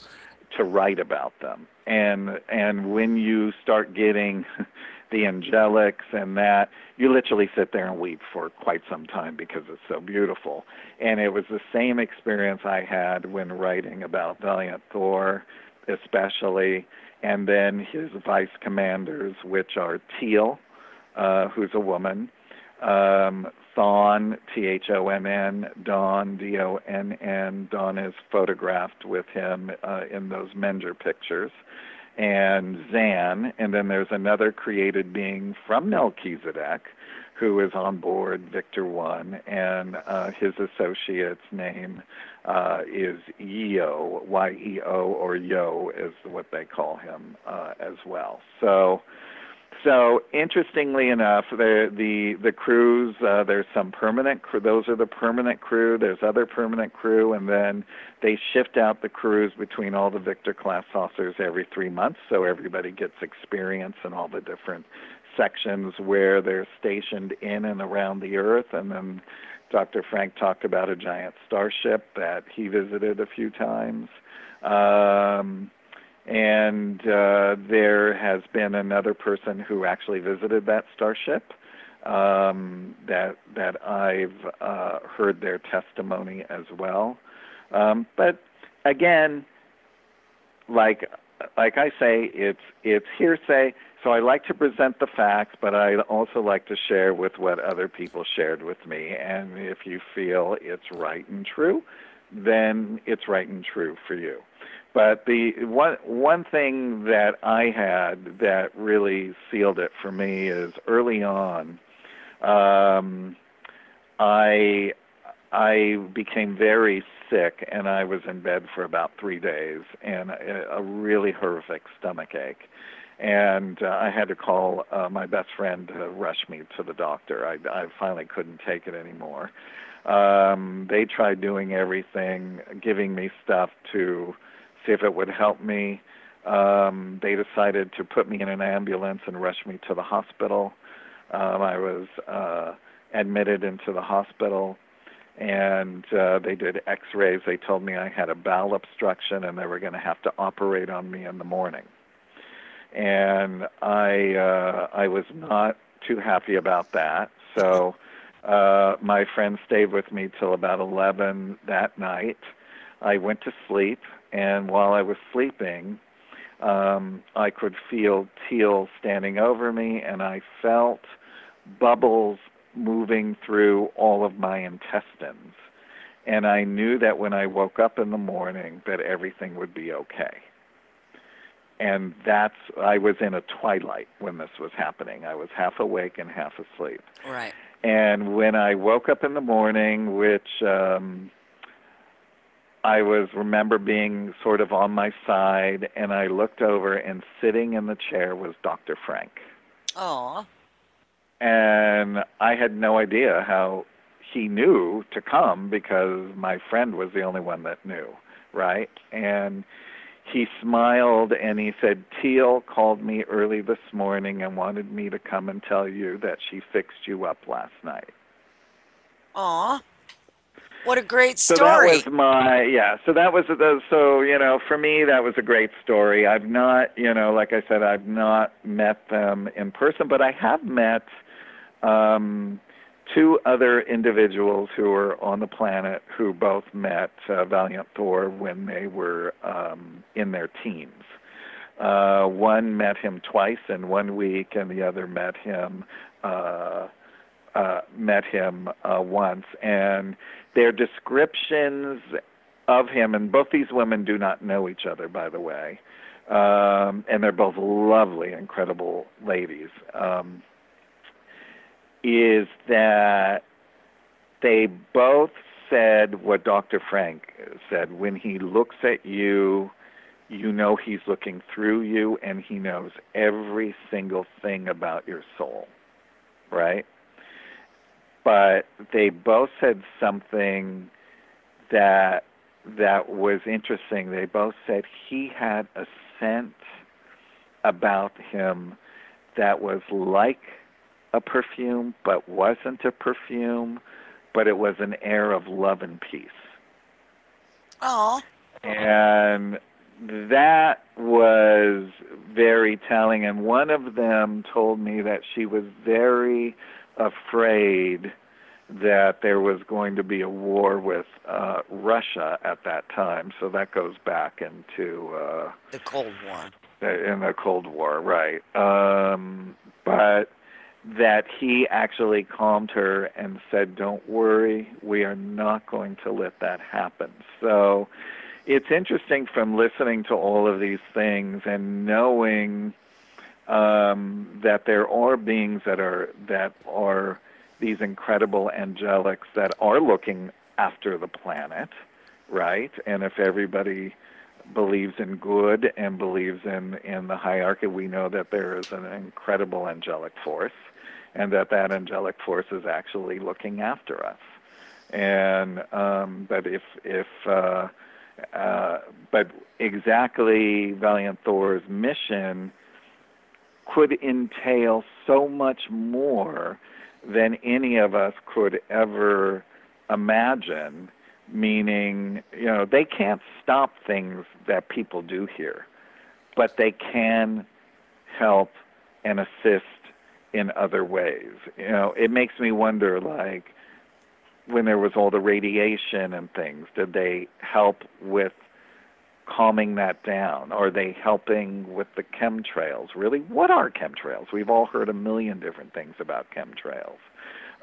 to write about them. And and when you start getting the angelics and that, you literally sit there and weep for quite some time because it's so beautiful. And it was the same experience I had when writing about Valiant Thor especially, and then his vice commanders, which are Teal, uh, who's a woman, um, Thonn, T H O N N, Donn, D O N N. Donn is photographed with him uh, in those Menger pictures. And Zan, and then there's another created being from Melchizedek who is on board Victor One, and uh, his associate's name uh, is Yeo, Y-E-O, or Yo is what they call him uh, as well. So, so interestingly enough, the the the crews uh, there's some permanent crew. Those are the permanent crew. There's other permanent crew, and then they shift out the crews between all the Victor class saucers every three months, so everybody gets experience in all the different sections where they're stationed in and around the Earth, and then Dr. Frank talked about a giant starship that he visited a few times. Um, and uh, there has been another person who actually visited that starship um, that that I've uh, heard their testimony as well. Um, but again, like like I say, it's it's hearsay. So I like to present the facts, but I also like to share with what other people shared with me. And if you feel it's right and true, then it's right and true for you. But the one one thing that I had that really sealed it for me is early on, um, I I became very sick and I was in bed for about three days and a, a really horrific stomach ache and uh, I had to call uh, my best friend to rush me to the doctor. I, I finally couldn't take it anymore. Um, they tried doing everything, giving me stuff to see if it would help me. Um, they decided to put me in an ambulance and rush me to the hospital. Um, I was uh, admitted into the hospital and uh, they did x-rays. They told me I had a bowel obstruction and they were going to have to operate on me in the morning and I uh, I was not too happy about that. So uh, my friend stayed with me till about eleven that night. I went to sleep, and while I was sleeping, um, I could feel Teal standing over me, and I felt bubbles moving through all of my intestines. And I knew that when I woke up in the morning that everything would be okay. And that's I was in a twilight when this was happening. I was half awake and half asleep. Right. And when I woke up in the morning, which um I was remember being sort of on my side and I looked over and sitting in the chair was Dr. Frank. Oh. And I had no idea how he knew to come because my friend was the only one that knew, right? And he smiled and he said, Teal called me early this morning and wanted me to come and tell you that she fixed you up last night. Aw. What a great story! So that was my yeah. So that was the so you know for me that was a great story. I've not you know like I said I've not met them in person, but I have met um, two other individuals who were on the planet who both met uh, Valiant Thor when they were um, in their teens. Uh, one met him twice in one week, and the other met him uh, uh, met him uh, once, and their descriptions of him, and both these women do not know each other, by the way, um, and they're both lovely, incredible ladies. Um, is that they both said what Dr. Frank said when he looks at you, you know he's looking through you and he knows every single thing about your soul, right? But they both said something that that was interesting. They both said he had a scent about him that was like a perfume, but wasn't a perfume, but it was an air of love and peace. Aw. And that was very telling. And one of them told me that she was very afraid that there was going to be a war with uh, Russia at that time. So that goes back into. Uh, The Cold War. in the Cold War, right? Um, but that he actually calmed her and said, "Don't worry, we are not going to let that happen." So it's interesting from listening to all of these things and knowing um, that there are beings that are that are these incredible angelics that are looking after the planet, right? And if everybody believes in good and believes in in the hierarchy, we know that there is an incredible angelic force, and that that angelic force is actually looking after us. And um, but if if uh, uh, but exactly Valiant Thor's mission could entail so much more than any of us could ever imagine meaning you know they can't stop things that people do here but they can help and assist in other ways. You know it makes me wonder like when there was all the radiation and things did they help with calming that down are they helping with the chemtrails really what are chemtrails we've all heard a million different things about chemtrails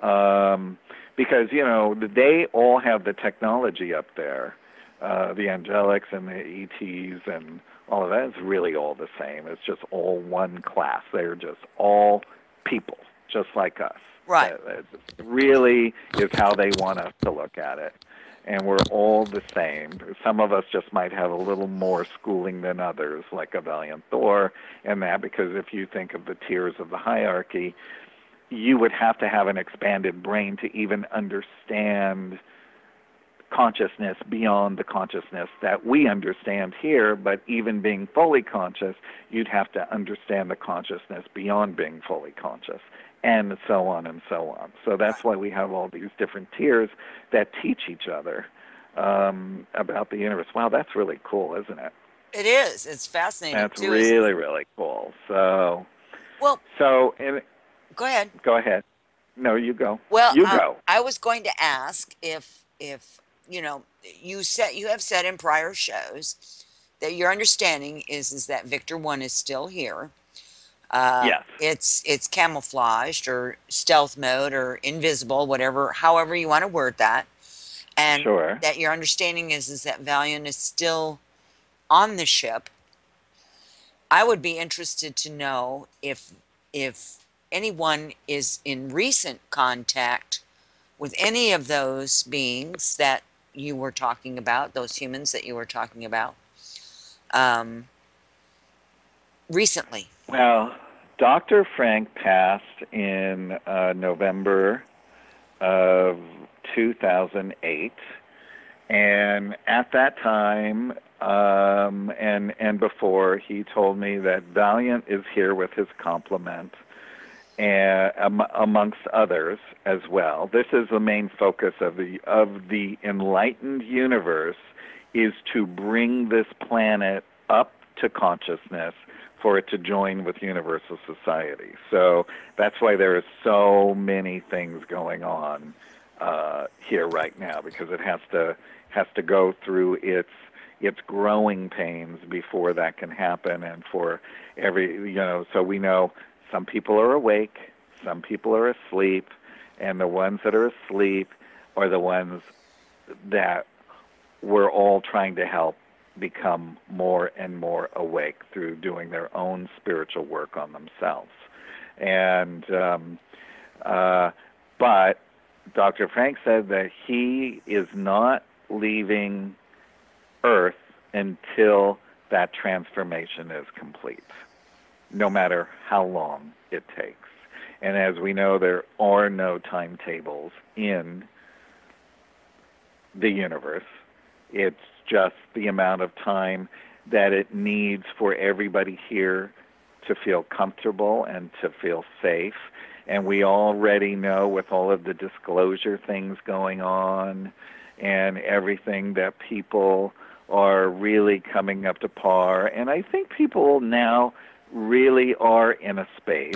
um, because you know they all have the technology up there. Uh, the angelics and the ETs and all of that is really all the same. It's just all one class. They're just all people, just like us. Right. It really is how they want us to look at it. And we're all the same. Some of us just might have a little more schooling than others, like a Valiant Thor, and that because if you think of the tiers of the hierarchy, you would have to have an expanded brain to even understand consciousness beyond the consciousness that we understand here, but even being fully conscious, you'd have to understand the consciousness beyond being fully conscious, and so on and so on. So that's why we have all these different tiers that teach each other um, about the universe. Wow, that's really cool, isn't it? It is. It's fascinating That's too. really, really cool. So, Well, so and, go ahead. go ahead. No, you go. Well, you uh, go. I was going to ask if if you know you said you have said in prior shows that your understanding is is that Victor One is still here. Uh, Yes. It's it's camouflaged or stealth mode or invisible, whatever, however you want to word that. And Sure. that your understanding is is that Valiant is still on the ship. I would be interested to know if if anyone is in recent contact with any of those beings that you were talking about, those humans that you were talking about, um, recently. Well, Dr. Frank passed in uh, November of 2008, and at that time, um, and and before, he told me that Valiant is here with his complement, and um, amongst others as well. This is the main focus of the of the enlightened universe is to bring this planet up to consciousness for it to join with universal society. So that's why there are so many things going on uh, here right now because it has to has to go through its its growing pains before that can happen and for every you know so we know some people are awake some people are asleep and the ones that are asleep are the ones that we're all trying to help become more and more awake through doing their own spiritual work on themselves and um, uh, but Dr. Frank said that he is not leaving Earth until that transformation is complete, no matter how long it takes. And as we know, there are no timetables in the universe. It's just the amount of time that it needs for everybody here to feel comfortable and to feel safe. And we already know with all of the disclosure things going on and everything that people are really coming up to par. And I think people now really are in a space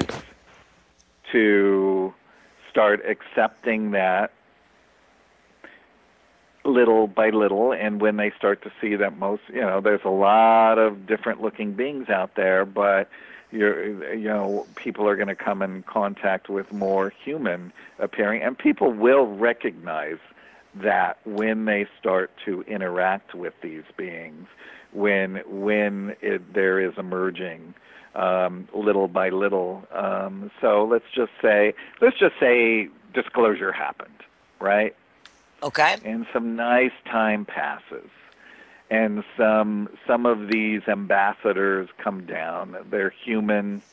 to start accepting that little by little and when they start to see that most you know there's a lot of different looking beings out there but you're you know people are going to come in contact with more human appearing and people will recognize that when they start to interact with these beings when when it, there is emerging um, little by little. Um, so let's just say let's just say disclosure happened right Okay. and some nice time passes. And some some of these ambassadors come down. They're human.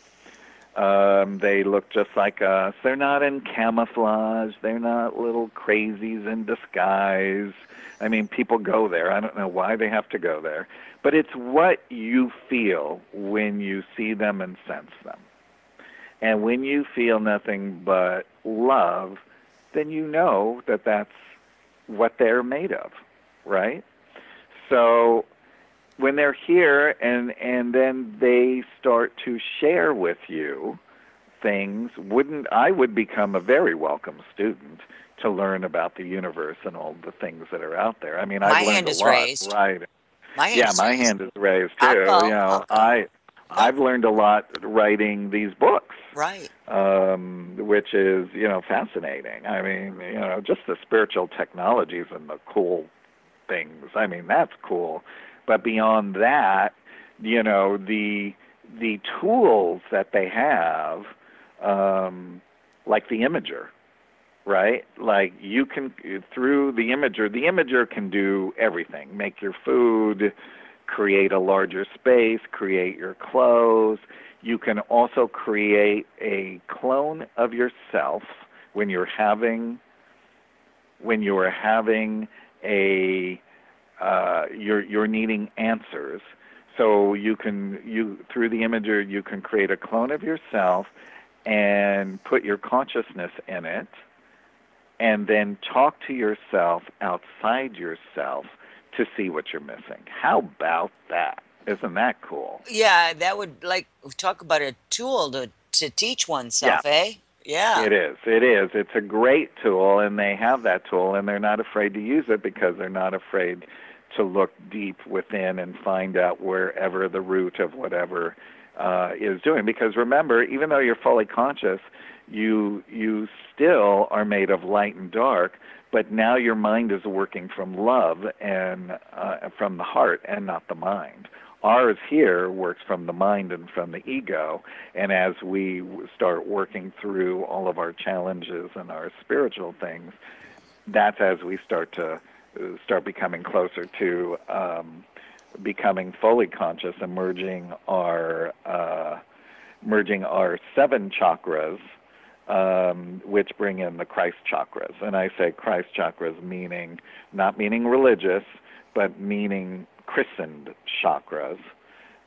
Um, they look just like us. They're not in camouflage. They're not little crazies in disguise. I mean people go there. I don't know why they have to go there. But it's what you feel when you see them and sense them. And when you feel nothing but love then you know that that's what they're made of, right? So when they're here and and then they start to share with you things, wouldn't I would become a very welcome student to learn about the universe and all the things that are out there. I mean, I've learned hand a is lot, raised. right? My hand yeah, my raised. hand is raised too. I'll You know, I'll. I I've learned a lot writing these books Right. um, which is you know fascinating. I mean, you know, just the spiritual technologies and the cool things. I mean, that's cool. But beyond that, you know, the the tools that they have, um, like the imager, right? Like you can through the imager, the imager can do everything: make your food, create a larger space, create your clothes. You can also create a clone of yourself when you're having when you are having a uh, you're you're needing answers. So you can you through the imager you can create a clone of yourself and put your consciousness in it and then talk to yourself outside yourself to see what you're missing. How about that? Isn't that cool? Yeah, that would like talk about a tool to to teach oneself, eh? Yeah. It is. It is. It's a great tool, and they have that tool, and they're not afraid to use it because they're not afraid to look deep within and find out wherever the root of whatever uh, is doing. Because remember, even though you're fully conscious, you you still are made of light and dark. But now your mind is working from love and uh, from the heart and not the mind. Ours here works from the mind and from the ego. And as we start working through all of our challenges and our spiritual things, that's as we start to uh, start becoming closer to um, becoming fully conscious and merging our uh, merging our seven chakras, um, which bring in the Christ chakras. And I say Christ chakras meaning not meaning religious, but meaning christened chakras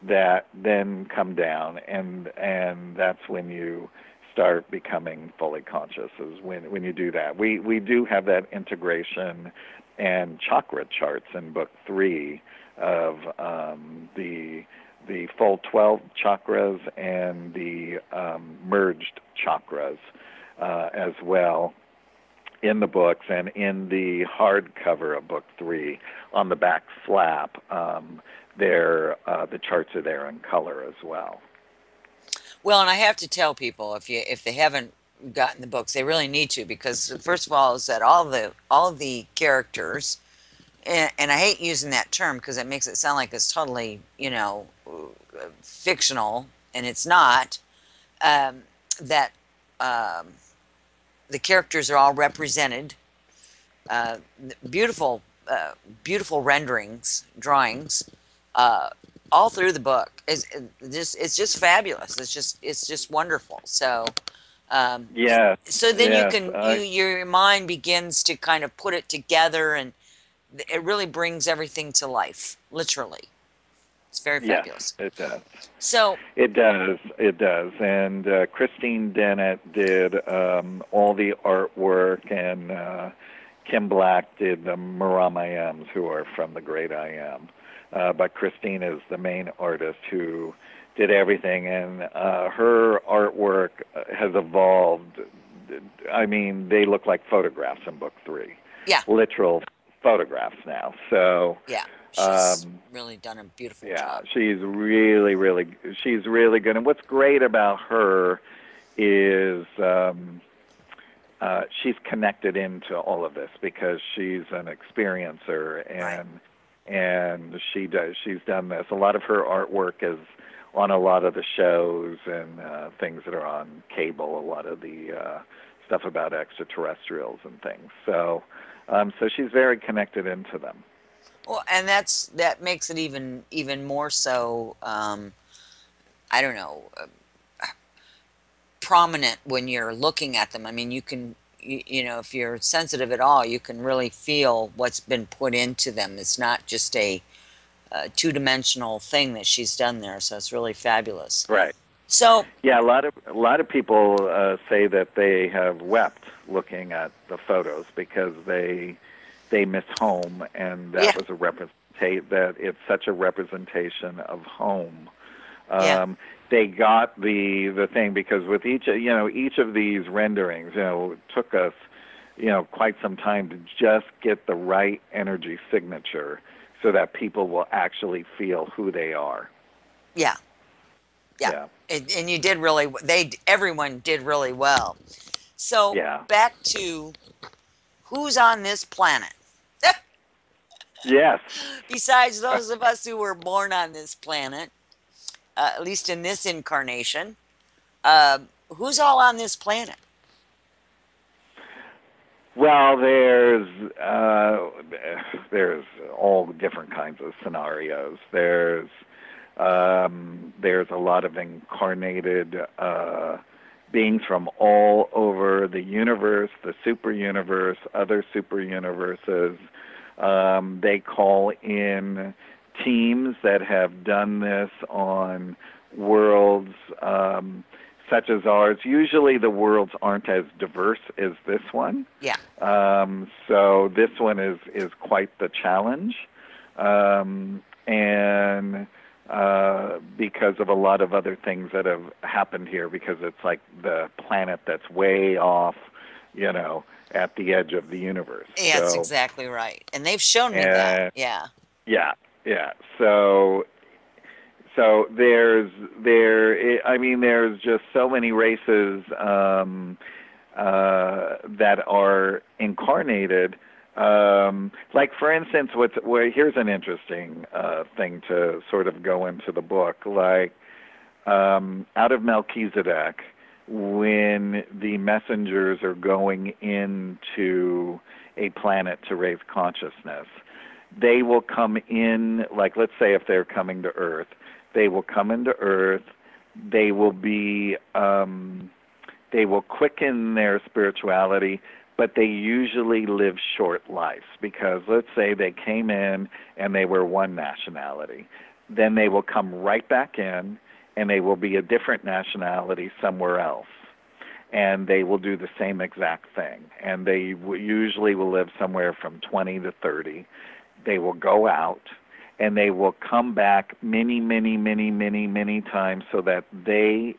that then come down and and that's when you start becoming fully conscious is when when you do that. We we do have that integration and chakra charts in book three of um, the the full 12 chakras and the um, merged chakras uh, as well in the books and in the hardcover of book three on the back flap um, there uh, the charts are there in color as well. Well and i have to tell people if you if they haven't gotten the books they really need to because first of all is that all the all the characters and, and i hate using that term because it makes it sound like it's totally you know fictional and it's not um, that um, the characters are all represented. Uh, beautiful, uh, beautiful renderings, drawings, uh, all through the book. It's just, it's just fabulous. It's just, it's just wonderful. So, um, yeah. So then yes, you can, I, you, your mind begins to kind of put it together, and it really brings everything to life, literally. It's very fabulous. Yes, it does. So it does, it does. And uh, Christine Dennett did um, all the artwork, and uh, Kim Black did the Miramayams, who are from the Great I Am. Uh, but Christine is the main artist who did everything, and uh, her artwork has evolved. I mean, they look like photographs in book three. Yeah. Literal photographs now. So yeah She's um, really done a beautiful yeah, job. she's really, really, she's really good. And what's great about her is um, uh, she's connected into all of this because she's an experiencer and right. and she does she's done this. A lot of her artwork is on a lot of the shows and uh, things that are on cable. A lot of the uh, stuff about extraterrestrials and things. So um, so she's very connected into them. Well, and that's that makes it even even more so. Um, I don't know, uh, prominent when you're looking at them. I mean, you can you, you, know if you're sensitive at all, you can really feel what's been put into them. It's not just a, a two-dimensional thing that she's done there. So it's really fabulous. Right. So yeah, a lot of a lot of people uh, say that they have wept looking at the photos because they they miss home, and that yeah. was a representation that it's such a representation of home. Um, yeah. They got the the thing because with each you know each of these renderings you know took us you know quite some time to just get the right energy signature so that people will actually feel who they are. Yeah. Yeah. yeah. And, and you did really they everyone did really well. So yeah. back to who's on this planet. Yes. Besides those of us who were born on this planet, uh, at least in this incarnation, uh, who's all on this planet? Well, there's uh, there's all different kinds of scenarios. There's um, there's a lot of incarnated uh, beings from all over the universe, the super universe, other super universes. Um, they call in teams that have done this on worlds um, such as ours. Usually, the worlds aren't as diverse as this one. Yeah. Um, so this one is is quite the challenge, um, and uh, because of a lot of other things that have happened here, because it's like the planet that's way off, you know, at the edge of the universe. Yeah, so, that's exactly right. And they've shown me that. Yeah. Yeah, yeah. So so there's there I mean there's just so many races um, uh, that are incarnated. Um, like for instance, what's well, here's an interesting uh, thing to sort of go into the book. Like um, out of Melchizedek, when the messengers are going into a planet to raise consciousness, they will come in. Like let's say if they're coming to Earth, they will come into Earth. They will be. Um, they will quicken their spirituality, but they usually live short lives because let's say they came in and they were one nationality. Then they will come right back in and they will be a different nationality somewhere else. And they will do the same exact thing. And they w- usually will live somewhere from 20 to 30. They will go out and they will come back many, many, many, many, many times so that they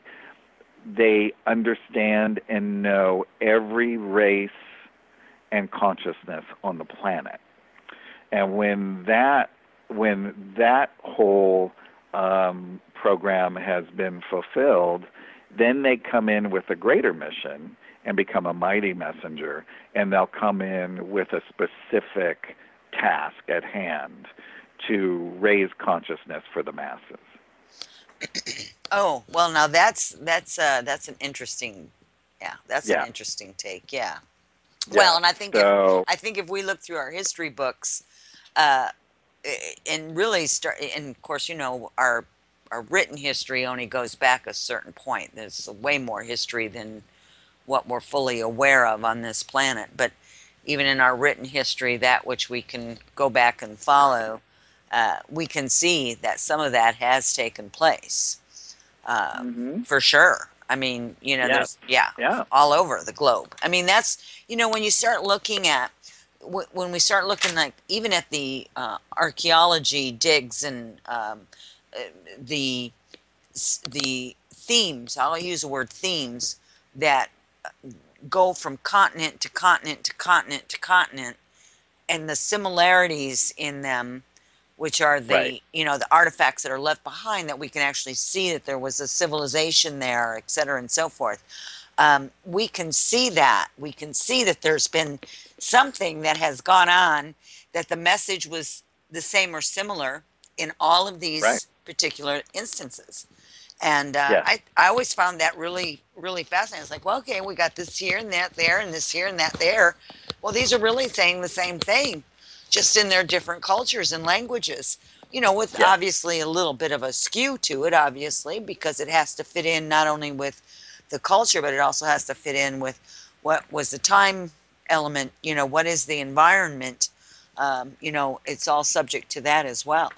they understand and know every race and consciousness on the planet. And when that when that whole um, program has been fulfilled, then they come in with a greater mission and become a mighty messenger, and they'll come in with a specific task at hand to raise consciousness for the masses. Oh, well, now that's that's uh, that's an interesting, yeah, that's Yeah. an interesting take. Yeah. Yeah, Well, and I think if, I think if we look through our history books, uh, and really start, and of course, you know, our our written history only goes back a certain point. There's way more history than what we're fully aware of on this planet. But even in our written history, that which we can go back and follow, uh, we can see that some of that has taken place. Uh, Mhm. for sure. I mean, you know, Yeah. there's yeah, Yeah. all over the globe. I mean, that's you know when you start looking at when we start looking like even at the uh, archaeology digs and um, the the themes. I'll use the word themes that uh, go from continent to continent to continent to continent, and the similarities in them which are the Right. you know the artifacts that are left behind that we can actually see that there was a civilization there et cetera and so forth um, we can see that we can see that there's been something that has gone on that the message was the same or similar in all of these Right. Particular instances and uh, Yeah. I, I always found that really really fascinating it's like well okay we got this here and that there and this here and that there well these are really saying the same thing just in their different cultures and languages you know with Yeah. obviously a little bit of a skew to it obviously because it has to fit in not only with the culture but it also has to fit in with what was the time element you know what is the environment um, you know it's all subject to that as well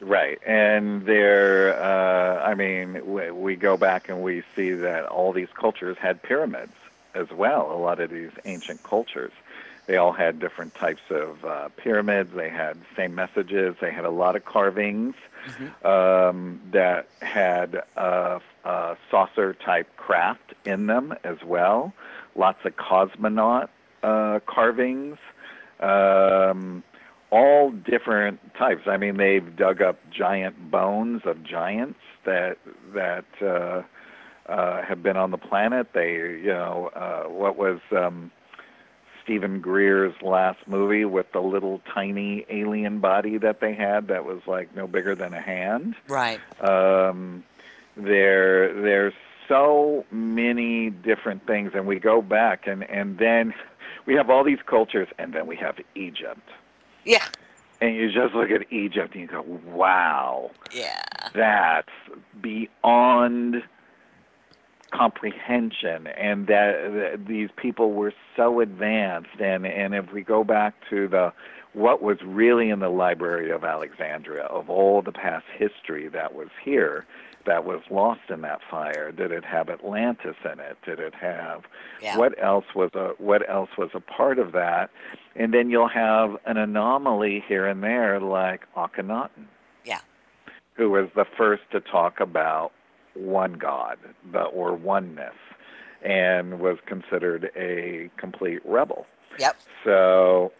Right, and there, uh, I mean, we, we go back and we see that all these cultures had pyramids as well. A lot of these ancient cultures, they all had different types of uh, pyramids. They had same messages. They had a lot of carvings um, that had uh, uh, saucer type craft in them as well. Lots of cosmonaut uh, carvings. Um, all different types. I mean, they've dug up giant bones of giants that that uh, uh, have been on the planet. They, you know, uh, what was um, Steven Greer's last movie with the little tiny alien body that they had that was like no bigger than a hand. right Um, there, there's so many different things, and we go back, and and then we have all these cultures, and then we have Egypt. Yeah And you just look at Egypt and you go, wow, yeah that's beyond comprehension. And that, that these people were so advanced. And, and if we go back to the what was really in the Library of Alexandria, of all the past history that was here, that was lost in that fire, did it have Atlantis in it? Did it have yeah. what else was a what else was a part of that? And then you'll have an anomaly here and there like akhenaten. Yeah. who was the first to talk about one god the, or oneness and was considered a complete rebel. Yep. So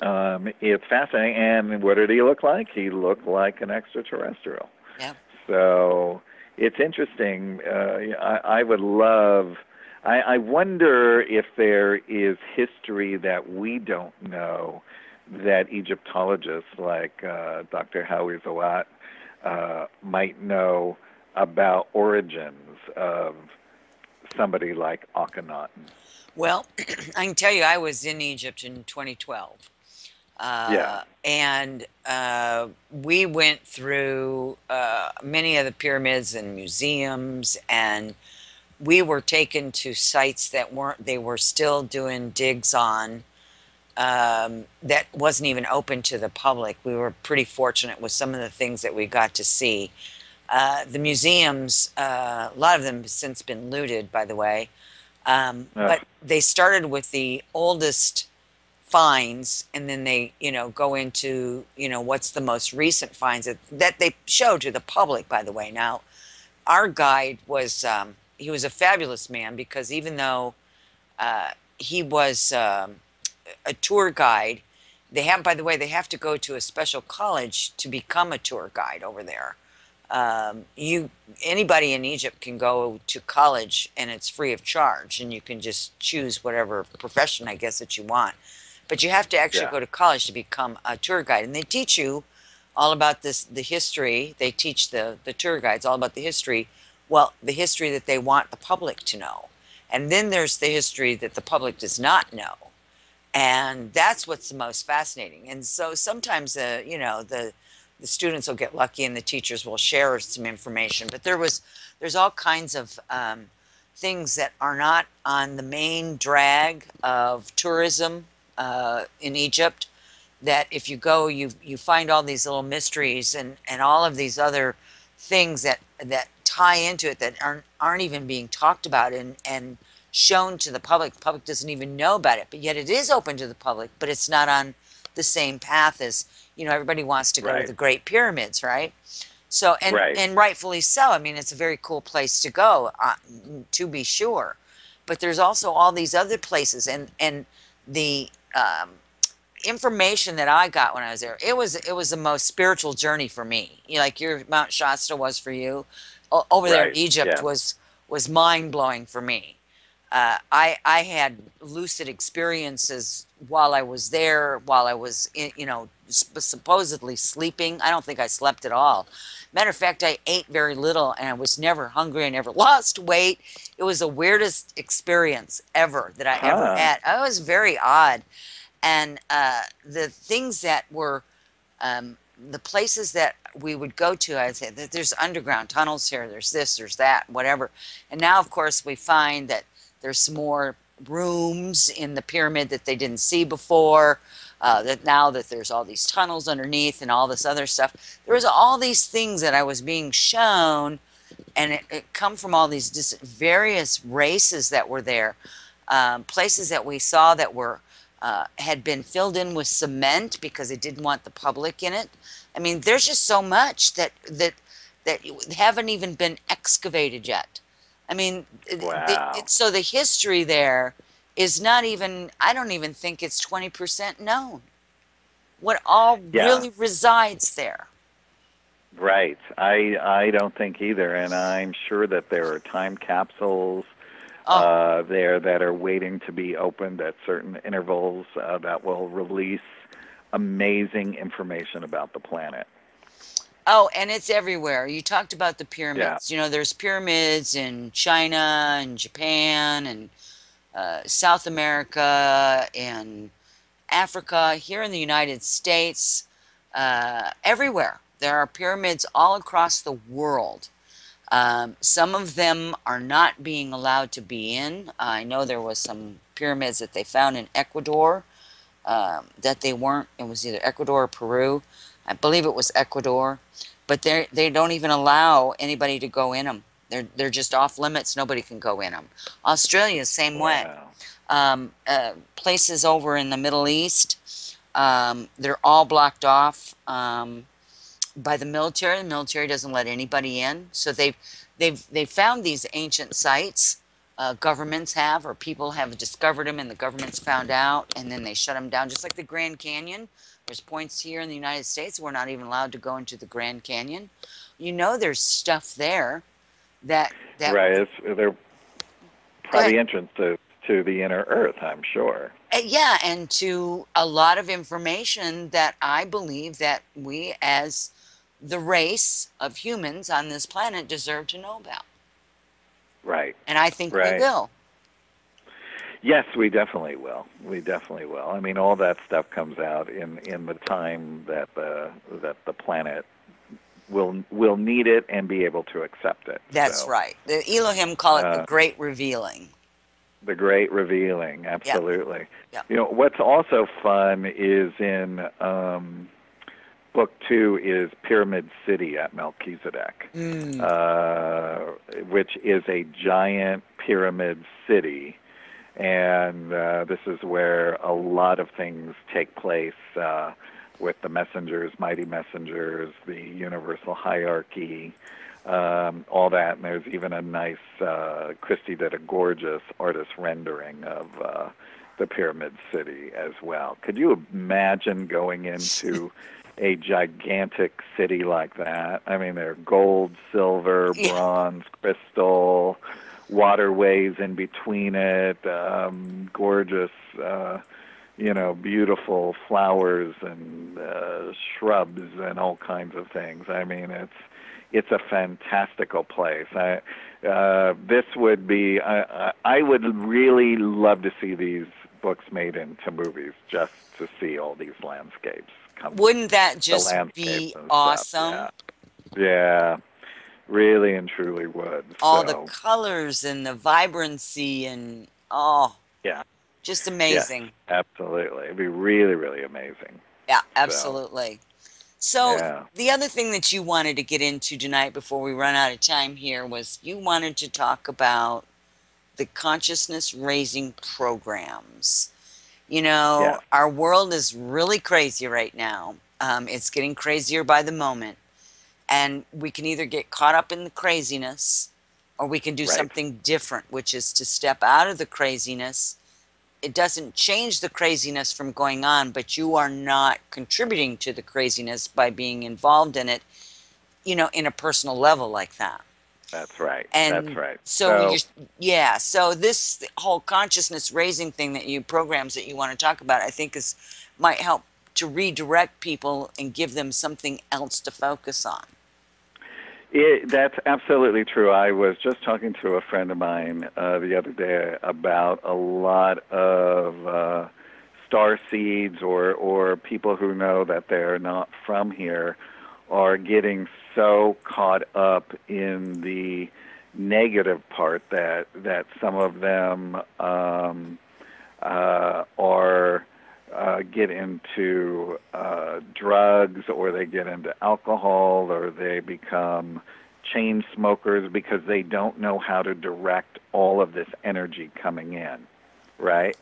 um, it's fascinating. And what did he look like? He looked like an extraterrestrial. Yep. So it's interesting. Uh, I, I would love. I, I wonder if there is history that we don't know that Egyptologists like uh, Dr. Howie Zawat uh, might know about origins of somebody like Akhenaten. Well, I can tell you, I was in Egypt in 2012. Uh, Yeah. And uh, we went through uh, many of the pyramids and museums, and we were taken to sites that weren't, they were still doing digs on um, that wasn't even open to the public. We were pretty fortunate with some of the things that we got to see. Uh, the museums, uh, a lot of them have since been looted, by the way. Um, but they started with the oldest finds, and then they, you know, go into, you know, what's the most recent finds that, that they show to the public, by the way. Now, our guide was, um, he was a fabulous man because even though uh, he was um, a tour guide, they have, by the way, they have to go to a special college to become a tour guide over there. Um, you anybody in Egypt can go to college and it's free of charge, and you can just choose whatever profession I guess that you want. But you have to actually Yeah. go to college to become a tour guide, and they teach you all about this the history. They teach the the tour guides all about the history. Well, the history that they want the public to know, and then there's the history that the public does not know and that's what's the most fascinating and so sometimes the you know the the students will get lucky and the teachers will share some information but there was there's all kinds of um, things that are not on the main drag of tourism uh, in egypt that if you go you you find all these little mysteries and and all of these other things that that tie into it that aren't aren't even being talked about and and shown to the public. The public doesn't even know about it, but yet it is open to the public, but it's not on the same path as, you know, everybody wants to go to the Great Pyramids, right? So, and, Right. and rightfully so. I mean, it's a very cool place to go, uh, to be sure. But there's also all these other places, and, and the um, information that I got when I was there, it was it was the most spiritual journey for me. You know, like your Mount Shasta was for you. O- over there in Egypt yeah. was was mind blowing for me. Uh, I I had lucid experiences while I was there, while I was in, you know sp- supposedly sleeping. I don't think I slept at all. Matter of fact, I ate very little, and I was never hungry. I never lost weight. It was the weirdest experience ever that I ever had. It was very odd, and uh, the things that were um, the places that we would go to, I'd say that there's underground tunnels here, there's this, there's that, whatever. And now, of course, we find that there's some more rooms in the pyramid that they didn't see before. Uh, that now that there's all these tunnels underneath and all this other stuff, there was all these things that I was being shown, and it, it come from all these just various races that were there, um, places that we saw that were uh, had been filled in with cement because they didn't want the public in it. I mean, there's just so much that that that haven't even been excavated yet. I mean, Wow. it- so the history there is not even. I don't even think it's twenty percent known. What all Yeah. really resides there? Right. I I don't think either, and I'm sure that there are time capsules Oh. uh, there that are waiting to be opened at certain intervals uh, that will release amazing information about the planet. Oh, and it's everywhere. You talked about the pyramids. You know, there's pyramids in China and Japan and uh, South America and Africa, here in the United States, uh, everywhere. There are pyramids all across the world. Um, some of them are not being allowed to be in. I know there was some pyramids that they found in Ecuador um, that they weren't. It was either Ecuador or Peru. I believe it was Ecuador, but they they don't even allow anybody to go in them. They're they're just off limits. Nobody can go in them. Australia, same way. Um, uh, places over in the Middle East, um, they're all blocked off um, by the military. The military doesn't let anybody in. So they've they've they've found these ancient sites. Uh, governments have, or people have discovered them, and the governments found out, and then they shut them down. Just like the Grand Canyon, there's points here in the United States we're not even allowed to go into the Grand Canyon. you know there's stuff there that that right. It's, they're probably entrance to to the inner Earth. I'm sure. Uh, yeah, and to a lot of information that I believe that we as the race of humans on this planet deserve to know about. Right. And I think we will. Yes, we definitely will. We definitely will. I mean, all that stuff comes out in in the time that the that the planet will will need it and be able to accept it. That's So, right. The Elohim call it the Uh, great revealing. The great revealing, absolutely. Yeah. You know, what's also fun is in um, book two is Pyramid City at Melchizedek, Mm. uh, which is a giant pyramid city. And uh, this is where a lot of things take place uh, with the messengers, mighty messengers, the universal hierarchy, um, all that. And there's even a nice, uh, Christie did a gorgeous artist rendering of uh, the Pyramid City as well. Could you imagine going into a gigantic city like that? I mean, there are gold, silver, bronze, crystal, waterways in between it, um, gorgeous. Uh, you know, beautiful flowers and uh, shrubs and all kinds of things. I mean, it's it's a fantastical place. I, uh, this would be. I, I would really love to see these books made into movies, just to see all these landscapes come. Wouldn't that just be awesome? Yeah. yeah, really and truly would. All so, the colors and the vibrancy and oh, Yeah. just amazing. absolutely, it'd be really, really amazing. Yeah, absolutely. So Yeah. the other thing that you wanted to get into tonight before we run out of time here was you wanted to talk about the consciousness raising programs. You know, Yeah. our world is really crazy right now. Um, it's getting crazier by the moment. And we can either get caught up in the craziness or we can do Right. something different, which is to step out of the craziness it doesn't change the craziness from going on, but you are not contributing to the craziness by being involved in it, you know, in a personal level like that. That's right. And That's right. So, you're, yeah, so this whole consciousness raising thing that you programs that you want to talk about, I think is might help to redirect people and give them something else to focus on. It, that's absolutely true. I was just talking to a friend of mine uh, the other day about a lot of uh, star seeds or or people who know that they're not from here are getting so caught up in the negative part that that some of them um, uh, are uh, get into uh, drugs or they get into alcohol or they become chain smokers because they don't know how to direct all of this energy coming in, right?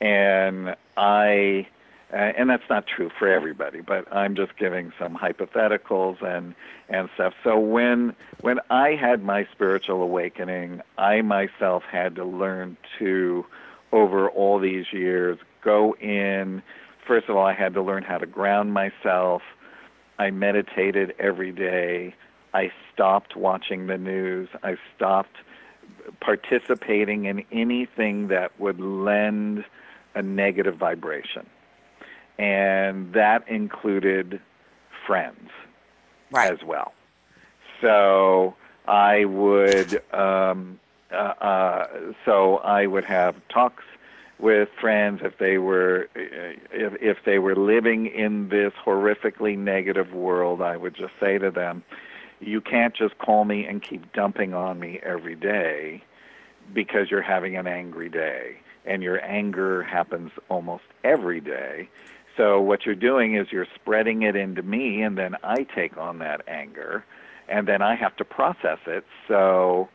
And I, uh, and that's not true for everybody, but I'm just giving some hypotheticals and and stuff. So when when I had my spiritual awakening, I myself had to learn to, over all these years, go in. First of all, I had to learn how to ground myself. I meditated every day. I stopped watching the news. I stopped participating in anything that would lend a negative vibration. And that included friends Right. as well. So I would, um, uh, uh, so I would have talks with friends if they were, if if they were living in this horrifically negative world. I would just say to them, "You can't just call me and keep dumping on me every day, because you're having an angry day, and your anger happens almost every day." So what you're doing is you're spreading it into me, and then I take on that anger, and then I have to process it. So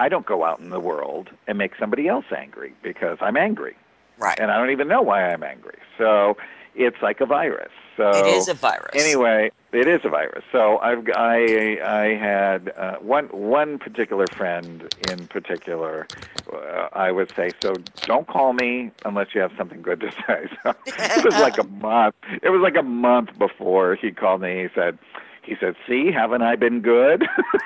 I don't go out in the world and make somebody else angry because I'm angry, Right. and I don't even know why I'm angry. So it's like a virus. So it is a virus. Anyway, it is a virus. So I've I I had uh, one one particular friend in particular. Uh, I would say so. Don't call me unless you have something good to say. So it was like a month. It was like a month before he called me. He said. He said, "See, haven't I been good?"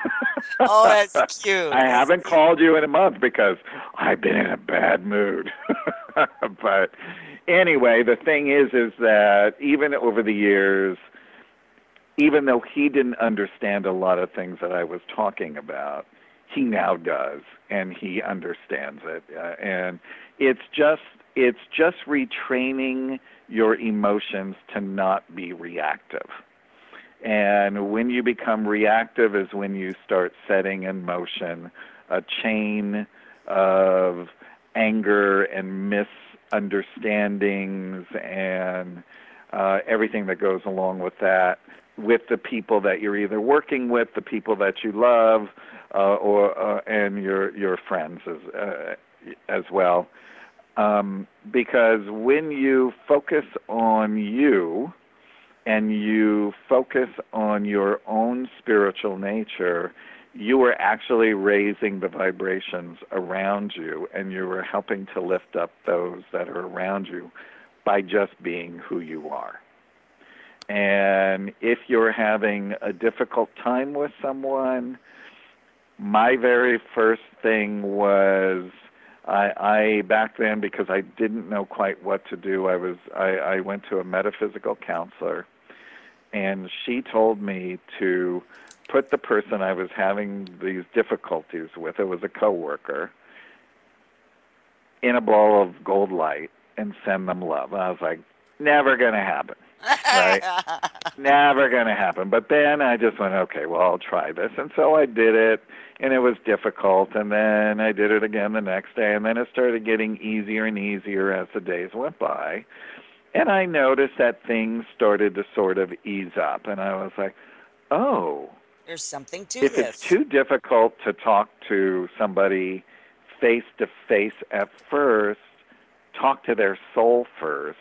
oh, that's cute. I that's haven't cute. called you in a month because I've been in a bad mood. but anyway, the thing is, is that even over the years, even though he didn't understand a lot of things that I was talking about, he now does, and he understands it. Uh, and it's just it's just retraining your emotions to not be reactive. And when you become reactive is when you start setting in motion a chain of anger and misunderstandings and uh, everything that goes along with that with the people that you're either working with, the people that you love, uh, or uh, and your your friends as uh, as well. Um, because when you focus on you and you focus on your own spiritual nature, you are actually raising the vibrations around you and you are helping to lift up those that are around you by just being who you are. And if you're having a difficult time with someone, my very first thing was I, I back then because I didn't know quite what to do. I was I, I went to a metaphysical counselor, and she told me to put the person I was having these difficulties with. It was a coworker in a ball of gold light and send them love. And I was like, never gonna happen. Right? never going to happen. But then I just went, okay, well, I'll try this. And so I did it, and it was difficult. And then I did it again the next day, and then it started getting easier and easier as the days went by. And I noticed that things started to sort of ease up, and I was like, oh, There's something to if this. it's too difficult to talk to somebody face to face at first, talk to their soul first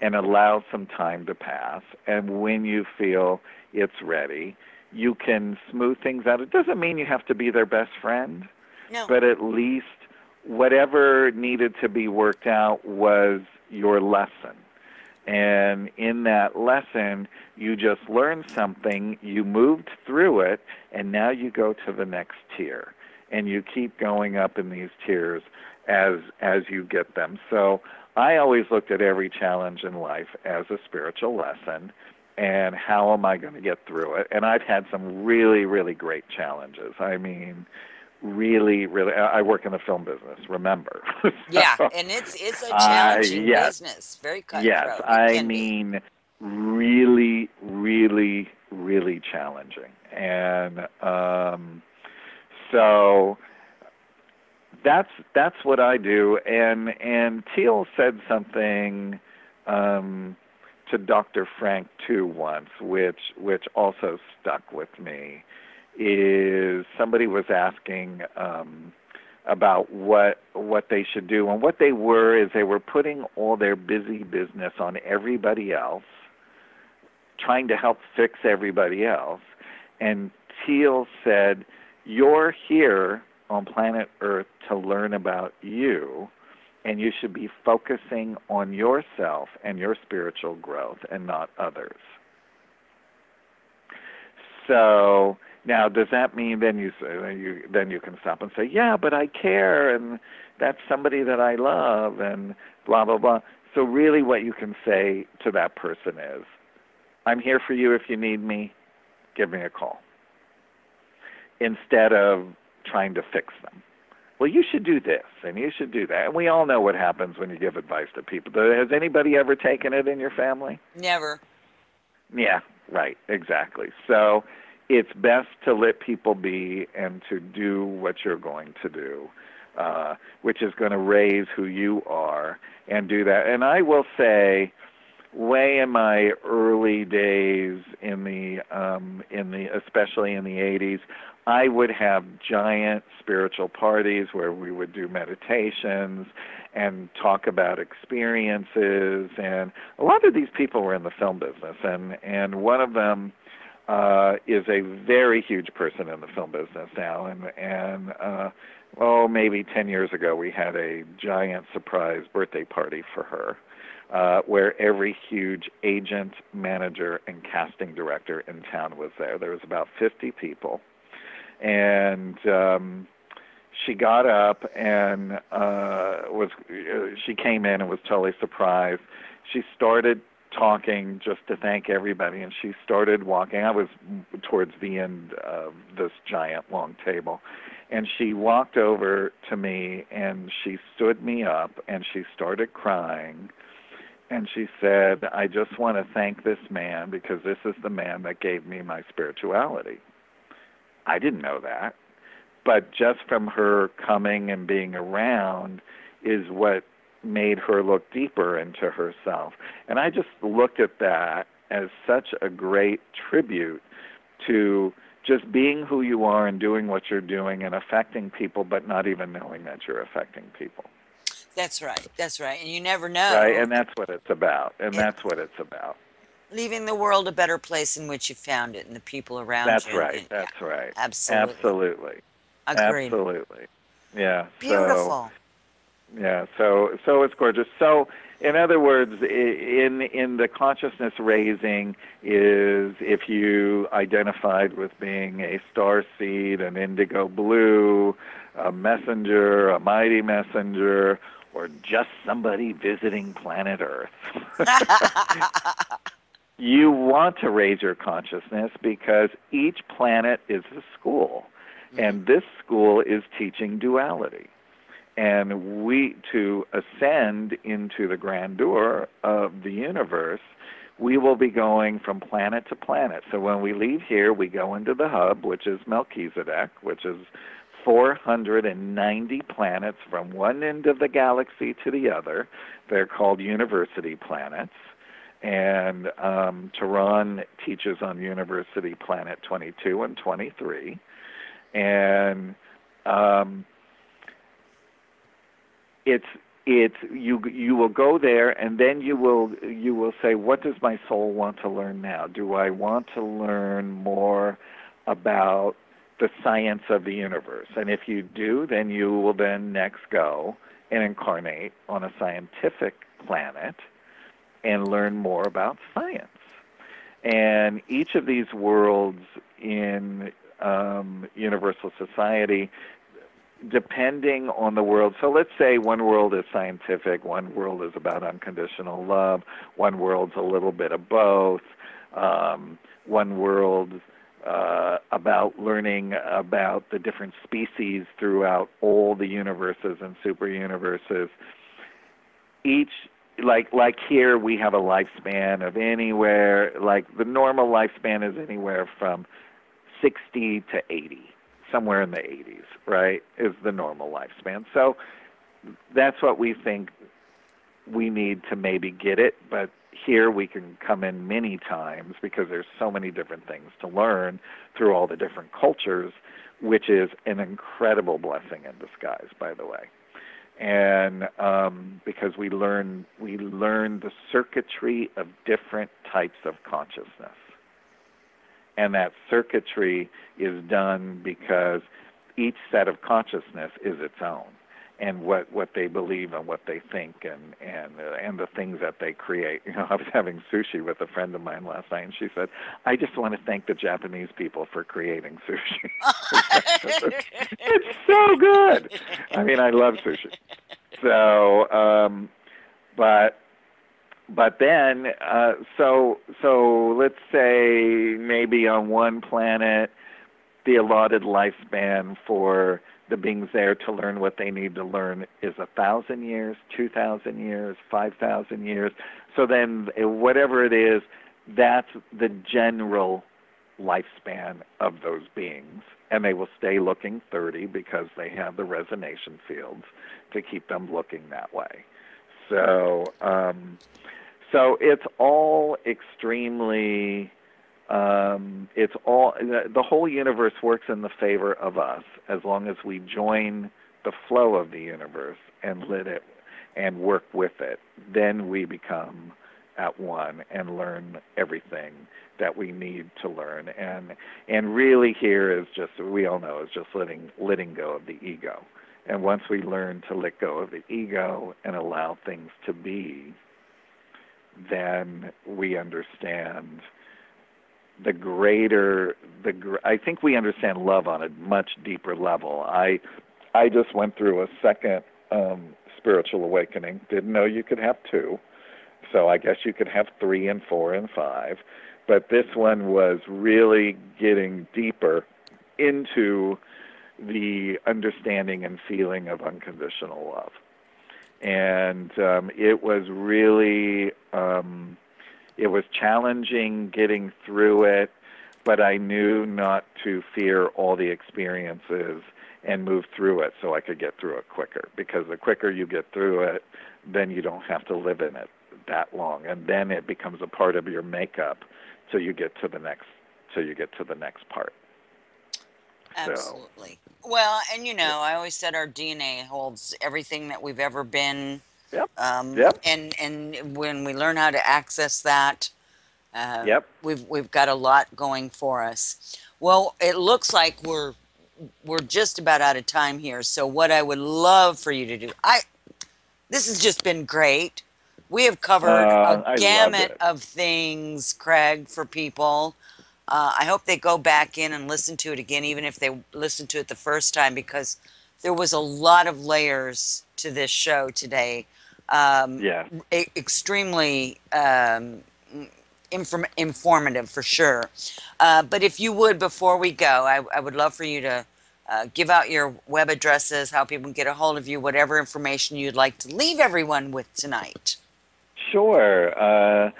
and allow some time to pass. And when you feel it's ready, you can smooth things out. It doesn't mean you have to be their best friend, no. but at least whatever needed to be worked out was your lesson. And in that lesson, you just learned something, you moved through it, and now you go to the next tier. And you keep going up in these tiers as as you get them. So I always looked at every challenge in life as a spiritual lesson and how am I going to get through it? And I've had some really, really great challenges. I mean, really, really. I work in the film business. Remember? yeah, and it's it's a uh, challenging yes. business. Very cutthroat. yes, I can be. mean, really, really, really challenging. And um, so that's that's what I do. And and Teal said something um, to Dr. Frank too once, which which also stuck with me. Is somebody was asking um, about what what they should do, and what they were is they were putting all their busy business on everybody else, trying to help fix everybody else. And Teal said, "You're here on planet Earth to learn about you, and you should be focusing on yourself and your spiritual growth and not others. So now, does that mean then you you then you can stop and say, yeah, but I care, and that's somebody that I love, and blah blah blah. So really, what you can say to that person is, I'm here for you if you need me. Give me a call. Instead of trying to fix them. Well, you should do this and you should do that. And we all know what happens when you give advice to people. Has anybody ever taken it in your family? Never. Yeah, right, exactly. So it's best to let people be and to do what you're going to do, uh, which is going to raise who you are and do that. And I will say, way in my early days in the um in the especially in the 80s I would have giant spiritual parties where we would do meditations and talk about experiences and a lot of these people were in the film business and and one of them uh is a very huge person in the film business now and and uh oh maybe 10 years ago we had a giant surprise birthday party for her uh, where every huge agent, manager, and casting director in town was there. There was about 50 people, and um, she got up and uh, was uh, she came in and was totally surprised. She started talking just to thank everybody, and she started walking. I was towards the end of this giant long table, and she walked over to me and she stood me up and she started crying. And she said, I just want to thank this man because this is the man that gave me my spirituality. I didn't know that. But just from her coming and being around is what made her look deeper into herself. And I just looked at that as such a great tribute to just being who you are and doing what you're doing and affecting people, but not even knowing that you're affecting people. That's right. That's right. And you never know. Right. And that's what it's about. And that's what it's about. Leaving the world a better place in which you found it and the people around that's you. Right, and, that's yeah, right. Absolutely. Absolutely. Agreed. Absolutely. Yeah. Beautiful. So, yeah. So so it's gorgeous. So in other words, in in the consciousness raising is if you identified with being a star seed, an indigo blue, a messenger, a mighty messenger, or just somebody visiting planet Earth. you want to raise your consciousness because each planet is a school, mm-hmm. and this school is teaching duality and we to ascend into the grandeur of the universe we will be going from planet to planet. So when we leave here we go into the hub which is melchizedek which is 490 planets from one end of the galaxy to the other. They're called university planets. And um, Turan teaches on University Planet 22 and 23, and um, it's it's you you will go there and then you will you will say what does my soul want to learn now? Do i want to learn more about the science of the universe? And if you do then you will then next go and incarnate on a scientific planet and learn more about science. And each of these worlds in um, universal society depending on the world. So let's say one world is scientific, one world is about unconditional love, one world's a little bit of both, um, one world uh, about learning about the different species throughout all the universes and super universes. Each like like here we have a lifespan of anywhere like the normal lifespan is anywhere from 60 to 80 somewhere in the 80s, right, is the normal lifespan. So that's what we think we need to maybe get it, but here we can come in many times because there's so many different things to learn through all the different cultures, which is an incredible blessing in disguise, by the way. And um, because we learn we learn the circuitry of different types of consciousness and that circuitry is done because each set of consciousness is its own and what what they believe and what they think and and uh, and the things that they create. You know, I was having sushi with a friend of mine last night, and she said, "I just want to thank the Japanese people for creating sushi. it's so good. I mean, I love sushi. So, um, but but then uh, so so let's say maybe on one planet the allotted lifespan for the beings there to learn what they need to learn is a thousand years, two thousand years, five thousand years. So then, uh, whatever it is, that's the general lifespan of those beings, and they will stay looking 30 because they have the resonance fields to keep them looking that way. So, um, so it's all extremely um, it's all the whole universe works in the favor of us as long as we join the flow of the universe and let it and work with it. Then we become at one and learn everything that we need to learn. And and really here is just we all know is just letting letting go of the ego and once we learn to let go of the ego and allow things to be then we understand the greater the gr- I think we understand love on a much deeper level. I I just went through a second um, spiritual awakening. Didn't know you could have two, so I guess you could have three and four and five. But this one was really getting deeper into the understanding and feeling of unconditional love, and um, it was really. Um, it was challenging getting through it, but I knew not to fear all the experiences and move through it so I could get through it quicker. Because the quicker you get through it, then you don't have to live in it that long, and then it becomes a part of your makeup till you get to the next till you get to the next part. Absolutely. So, well, and you know, I always said our DNA holds everything that we've ever been Yep. Um, yep. And and when we learn how to access that, uh, yep. we've we've got a lot going for us. Well, it looks like we're we're just about out of time here. So what I would love for you to do, I this has just been great. We have covered uh, a gamut of things, Craig, for people. Uh, I hope they go back in and listen to it again, even if they listened to it the first time, because there was a lot of layers to this show today um, yeah. E- extremely um, inform- informative for sure. Uh, but if you would, before we go, I, I would love for you to uh, give out your web addresses, how people can get a hold of you, whatever information you'd like to leave everyone with tonight. Sure.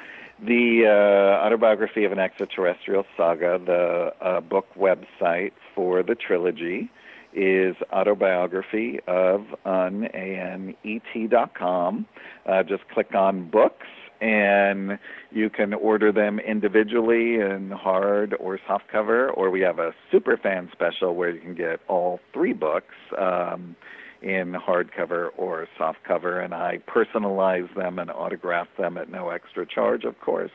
The uh, autobiography of an extraterrestrial saga, the uh, book website for the trilogy, is autobiography of an A-N-E-T dot com. Uh, just click on books and you can order them individually in hard or soft cover, or we have a super fan special where you can get all three books um, in hardcover or softcover, and I personalize them and autograph them at no extra charge, of course.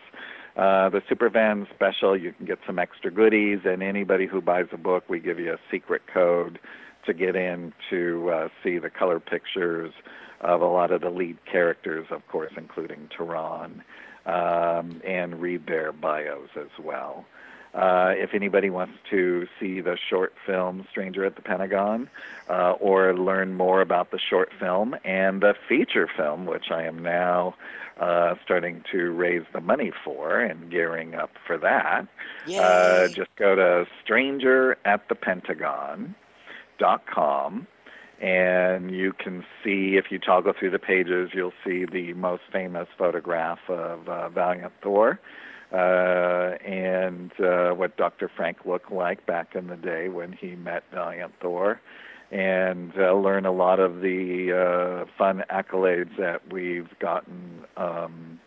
Uh, the Superfan special, you can get some extra goodies, and anybody who buys a book, we give you a secret code to get in to uh, see the color pictures of a lot of the lead characters, of course, including Turan, um, and read their bios as well. Uh, if anybody wants to see the short film Stranger at the Pentagon uh, or learn more about the short film and the feature film, which I am now uh, starting to raise the money for and gearing up for that, uh, just go to strangeratthepentagon.com and you can see, if you toggle through the pages, you'll see the most famous photograph of uh, Valiant Thor uh, and uh, what Dr. Frank looked like back in the day when he met Valiant Thor, and uh, learn a lot of the uh, fun accolades that we've gotten um,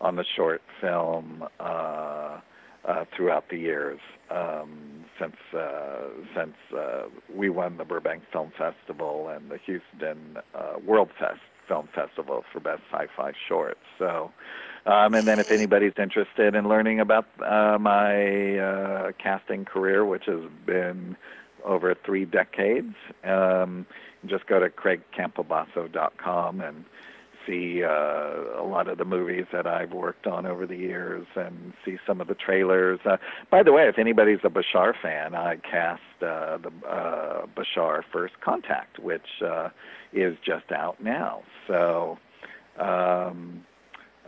on the short film uh, uh, throughout the years um, since uh, since we won the Burbank Film Festival and the Houston uh, World Fest Film Festival for Best Sci-Fi Short. So. Um, and then if anybody's interested in learning about uh, my uh, casting career, which has been over three decades, um, just go to craigcampobasso.com and see uh, a lot of the movies that I've worked on over the years and see some of the trailers. Uh, by the way, if anybody's a Bashar fan, I cast uh, the uh, Bashar First Contact, which uh, is just out now. So. Um,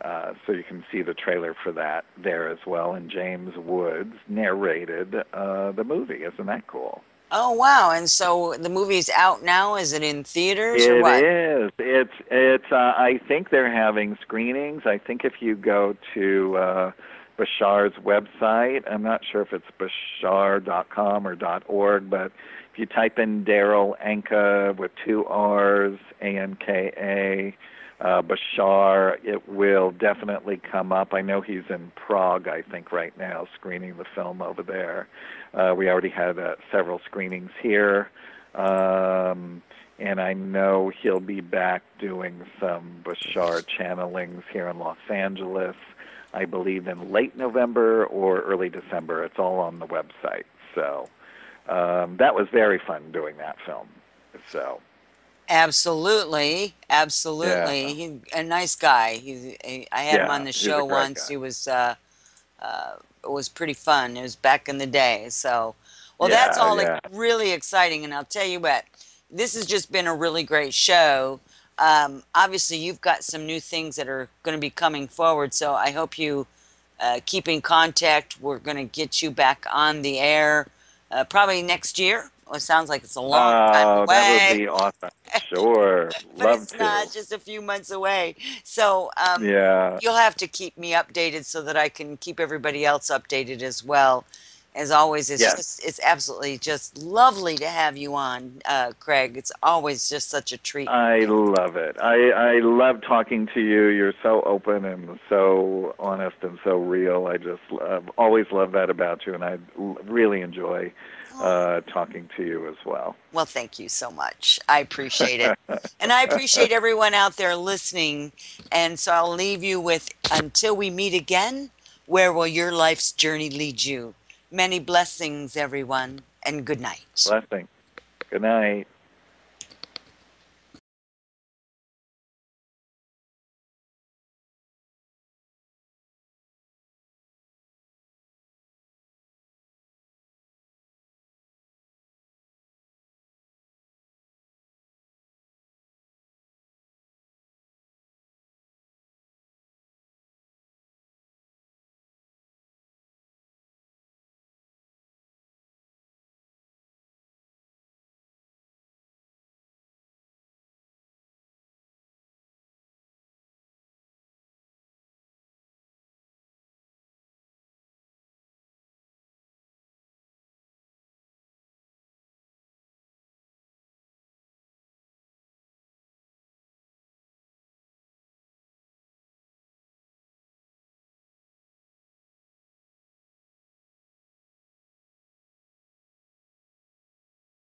uh, so you can see the trailer for that there as well. And James Woods narrated uh, the movie. Isn't that cool? Oh wow! And so the movie's out now. Is it in theaters It or what? is. It's it's. Uh, I think they're having screenings. I think if you go to uh, Bashar's website, I'm not sure if it's bashar.com or .org, but if you type in Darryl Anka with two R's, A N K A uh, Bashar, it will definitely come up. I know he's in Prague, I think, right now, screening the film over there. Uh, we already had uh, several screenings here. Um, and I know he'll be back doing some Bashar channelings here in Los Angeles, I believe in late November or early December. It's all on the website. So um, that was very fun doing that film. So. Absolutely, absolutely. Yeah. He, a nice guy. He, he, I had him on the show once. guy. He was, uh, uh, it was pretty fun. It was back in the day. So, well, that's Yeah, all like, really exciting. And I'll tell you what, this has just been a really great show. Um, obviously, you've got some new things that are going to be coming forward. So I hope you uh, keep in contact. We're going to get you back on the air uh, probably next year. Well, it sounds like it's a long time Oh, away. that would be awesome. Sure. but Love it's to. not just a few months away. So um, Yeah. you'll have to keep me updated so that I can keep everybody else updated as well. As always, it's Yes. just it's absolutely just lovely to have you on, uh, Craig. It's always just such a treat. I love it. I I love talking to you. You're so open and so honest and so real. I just uh, always love that about you, and I l- really enjoy uh, talking to you as well. Well, thank you so much. I appreciate it. and I appreciate everyone out there listening. And so I'll leave you with until we meet again, where will your life's journey lead you? Many blessings, everyone, and good night. Blessing. Good night.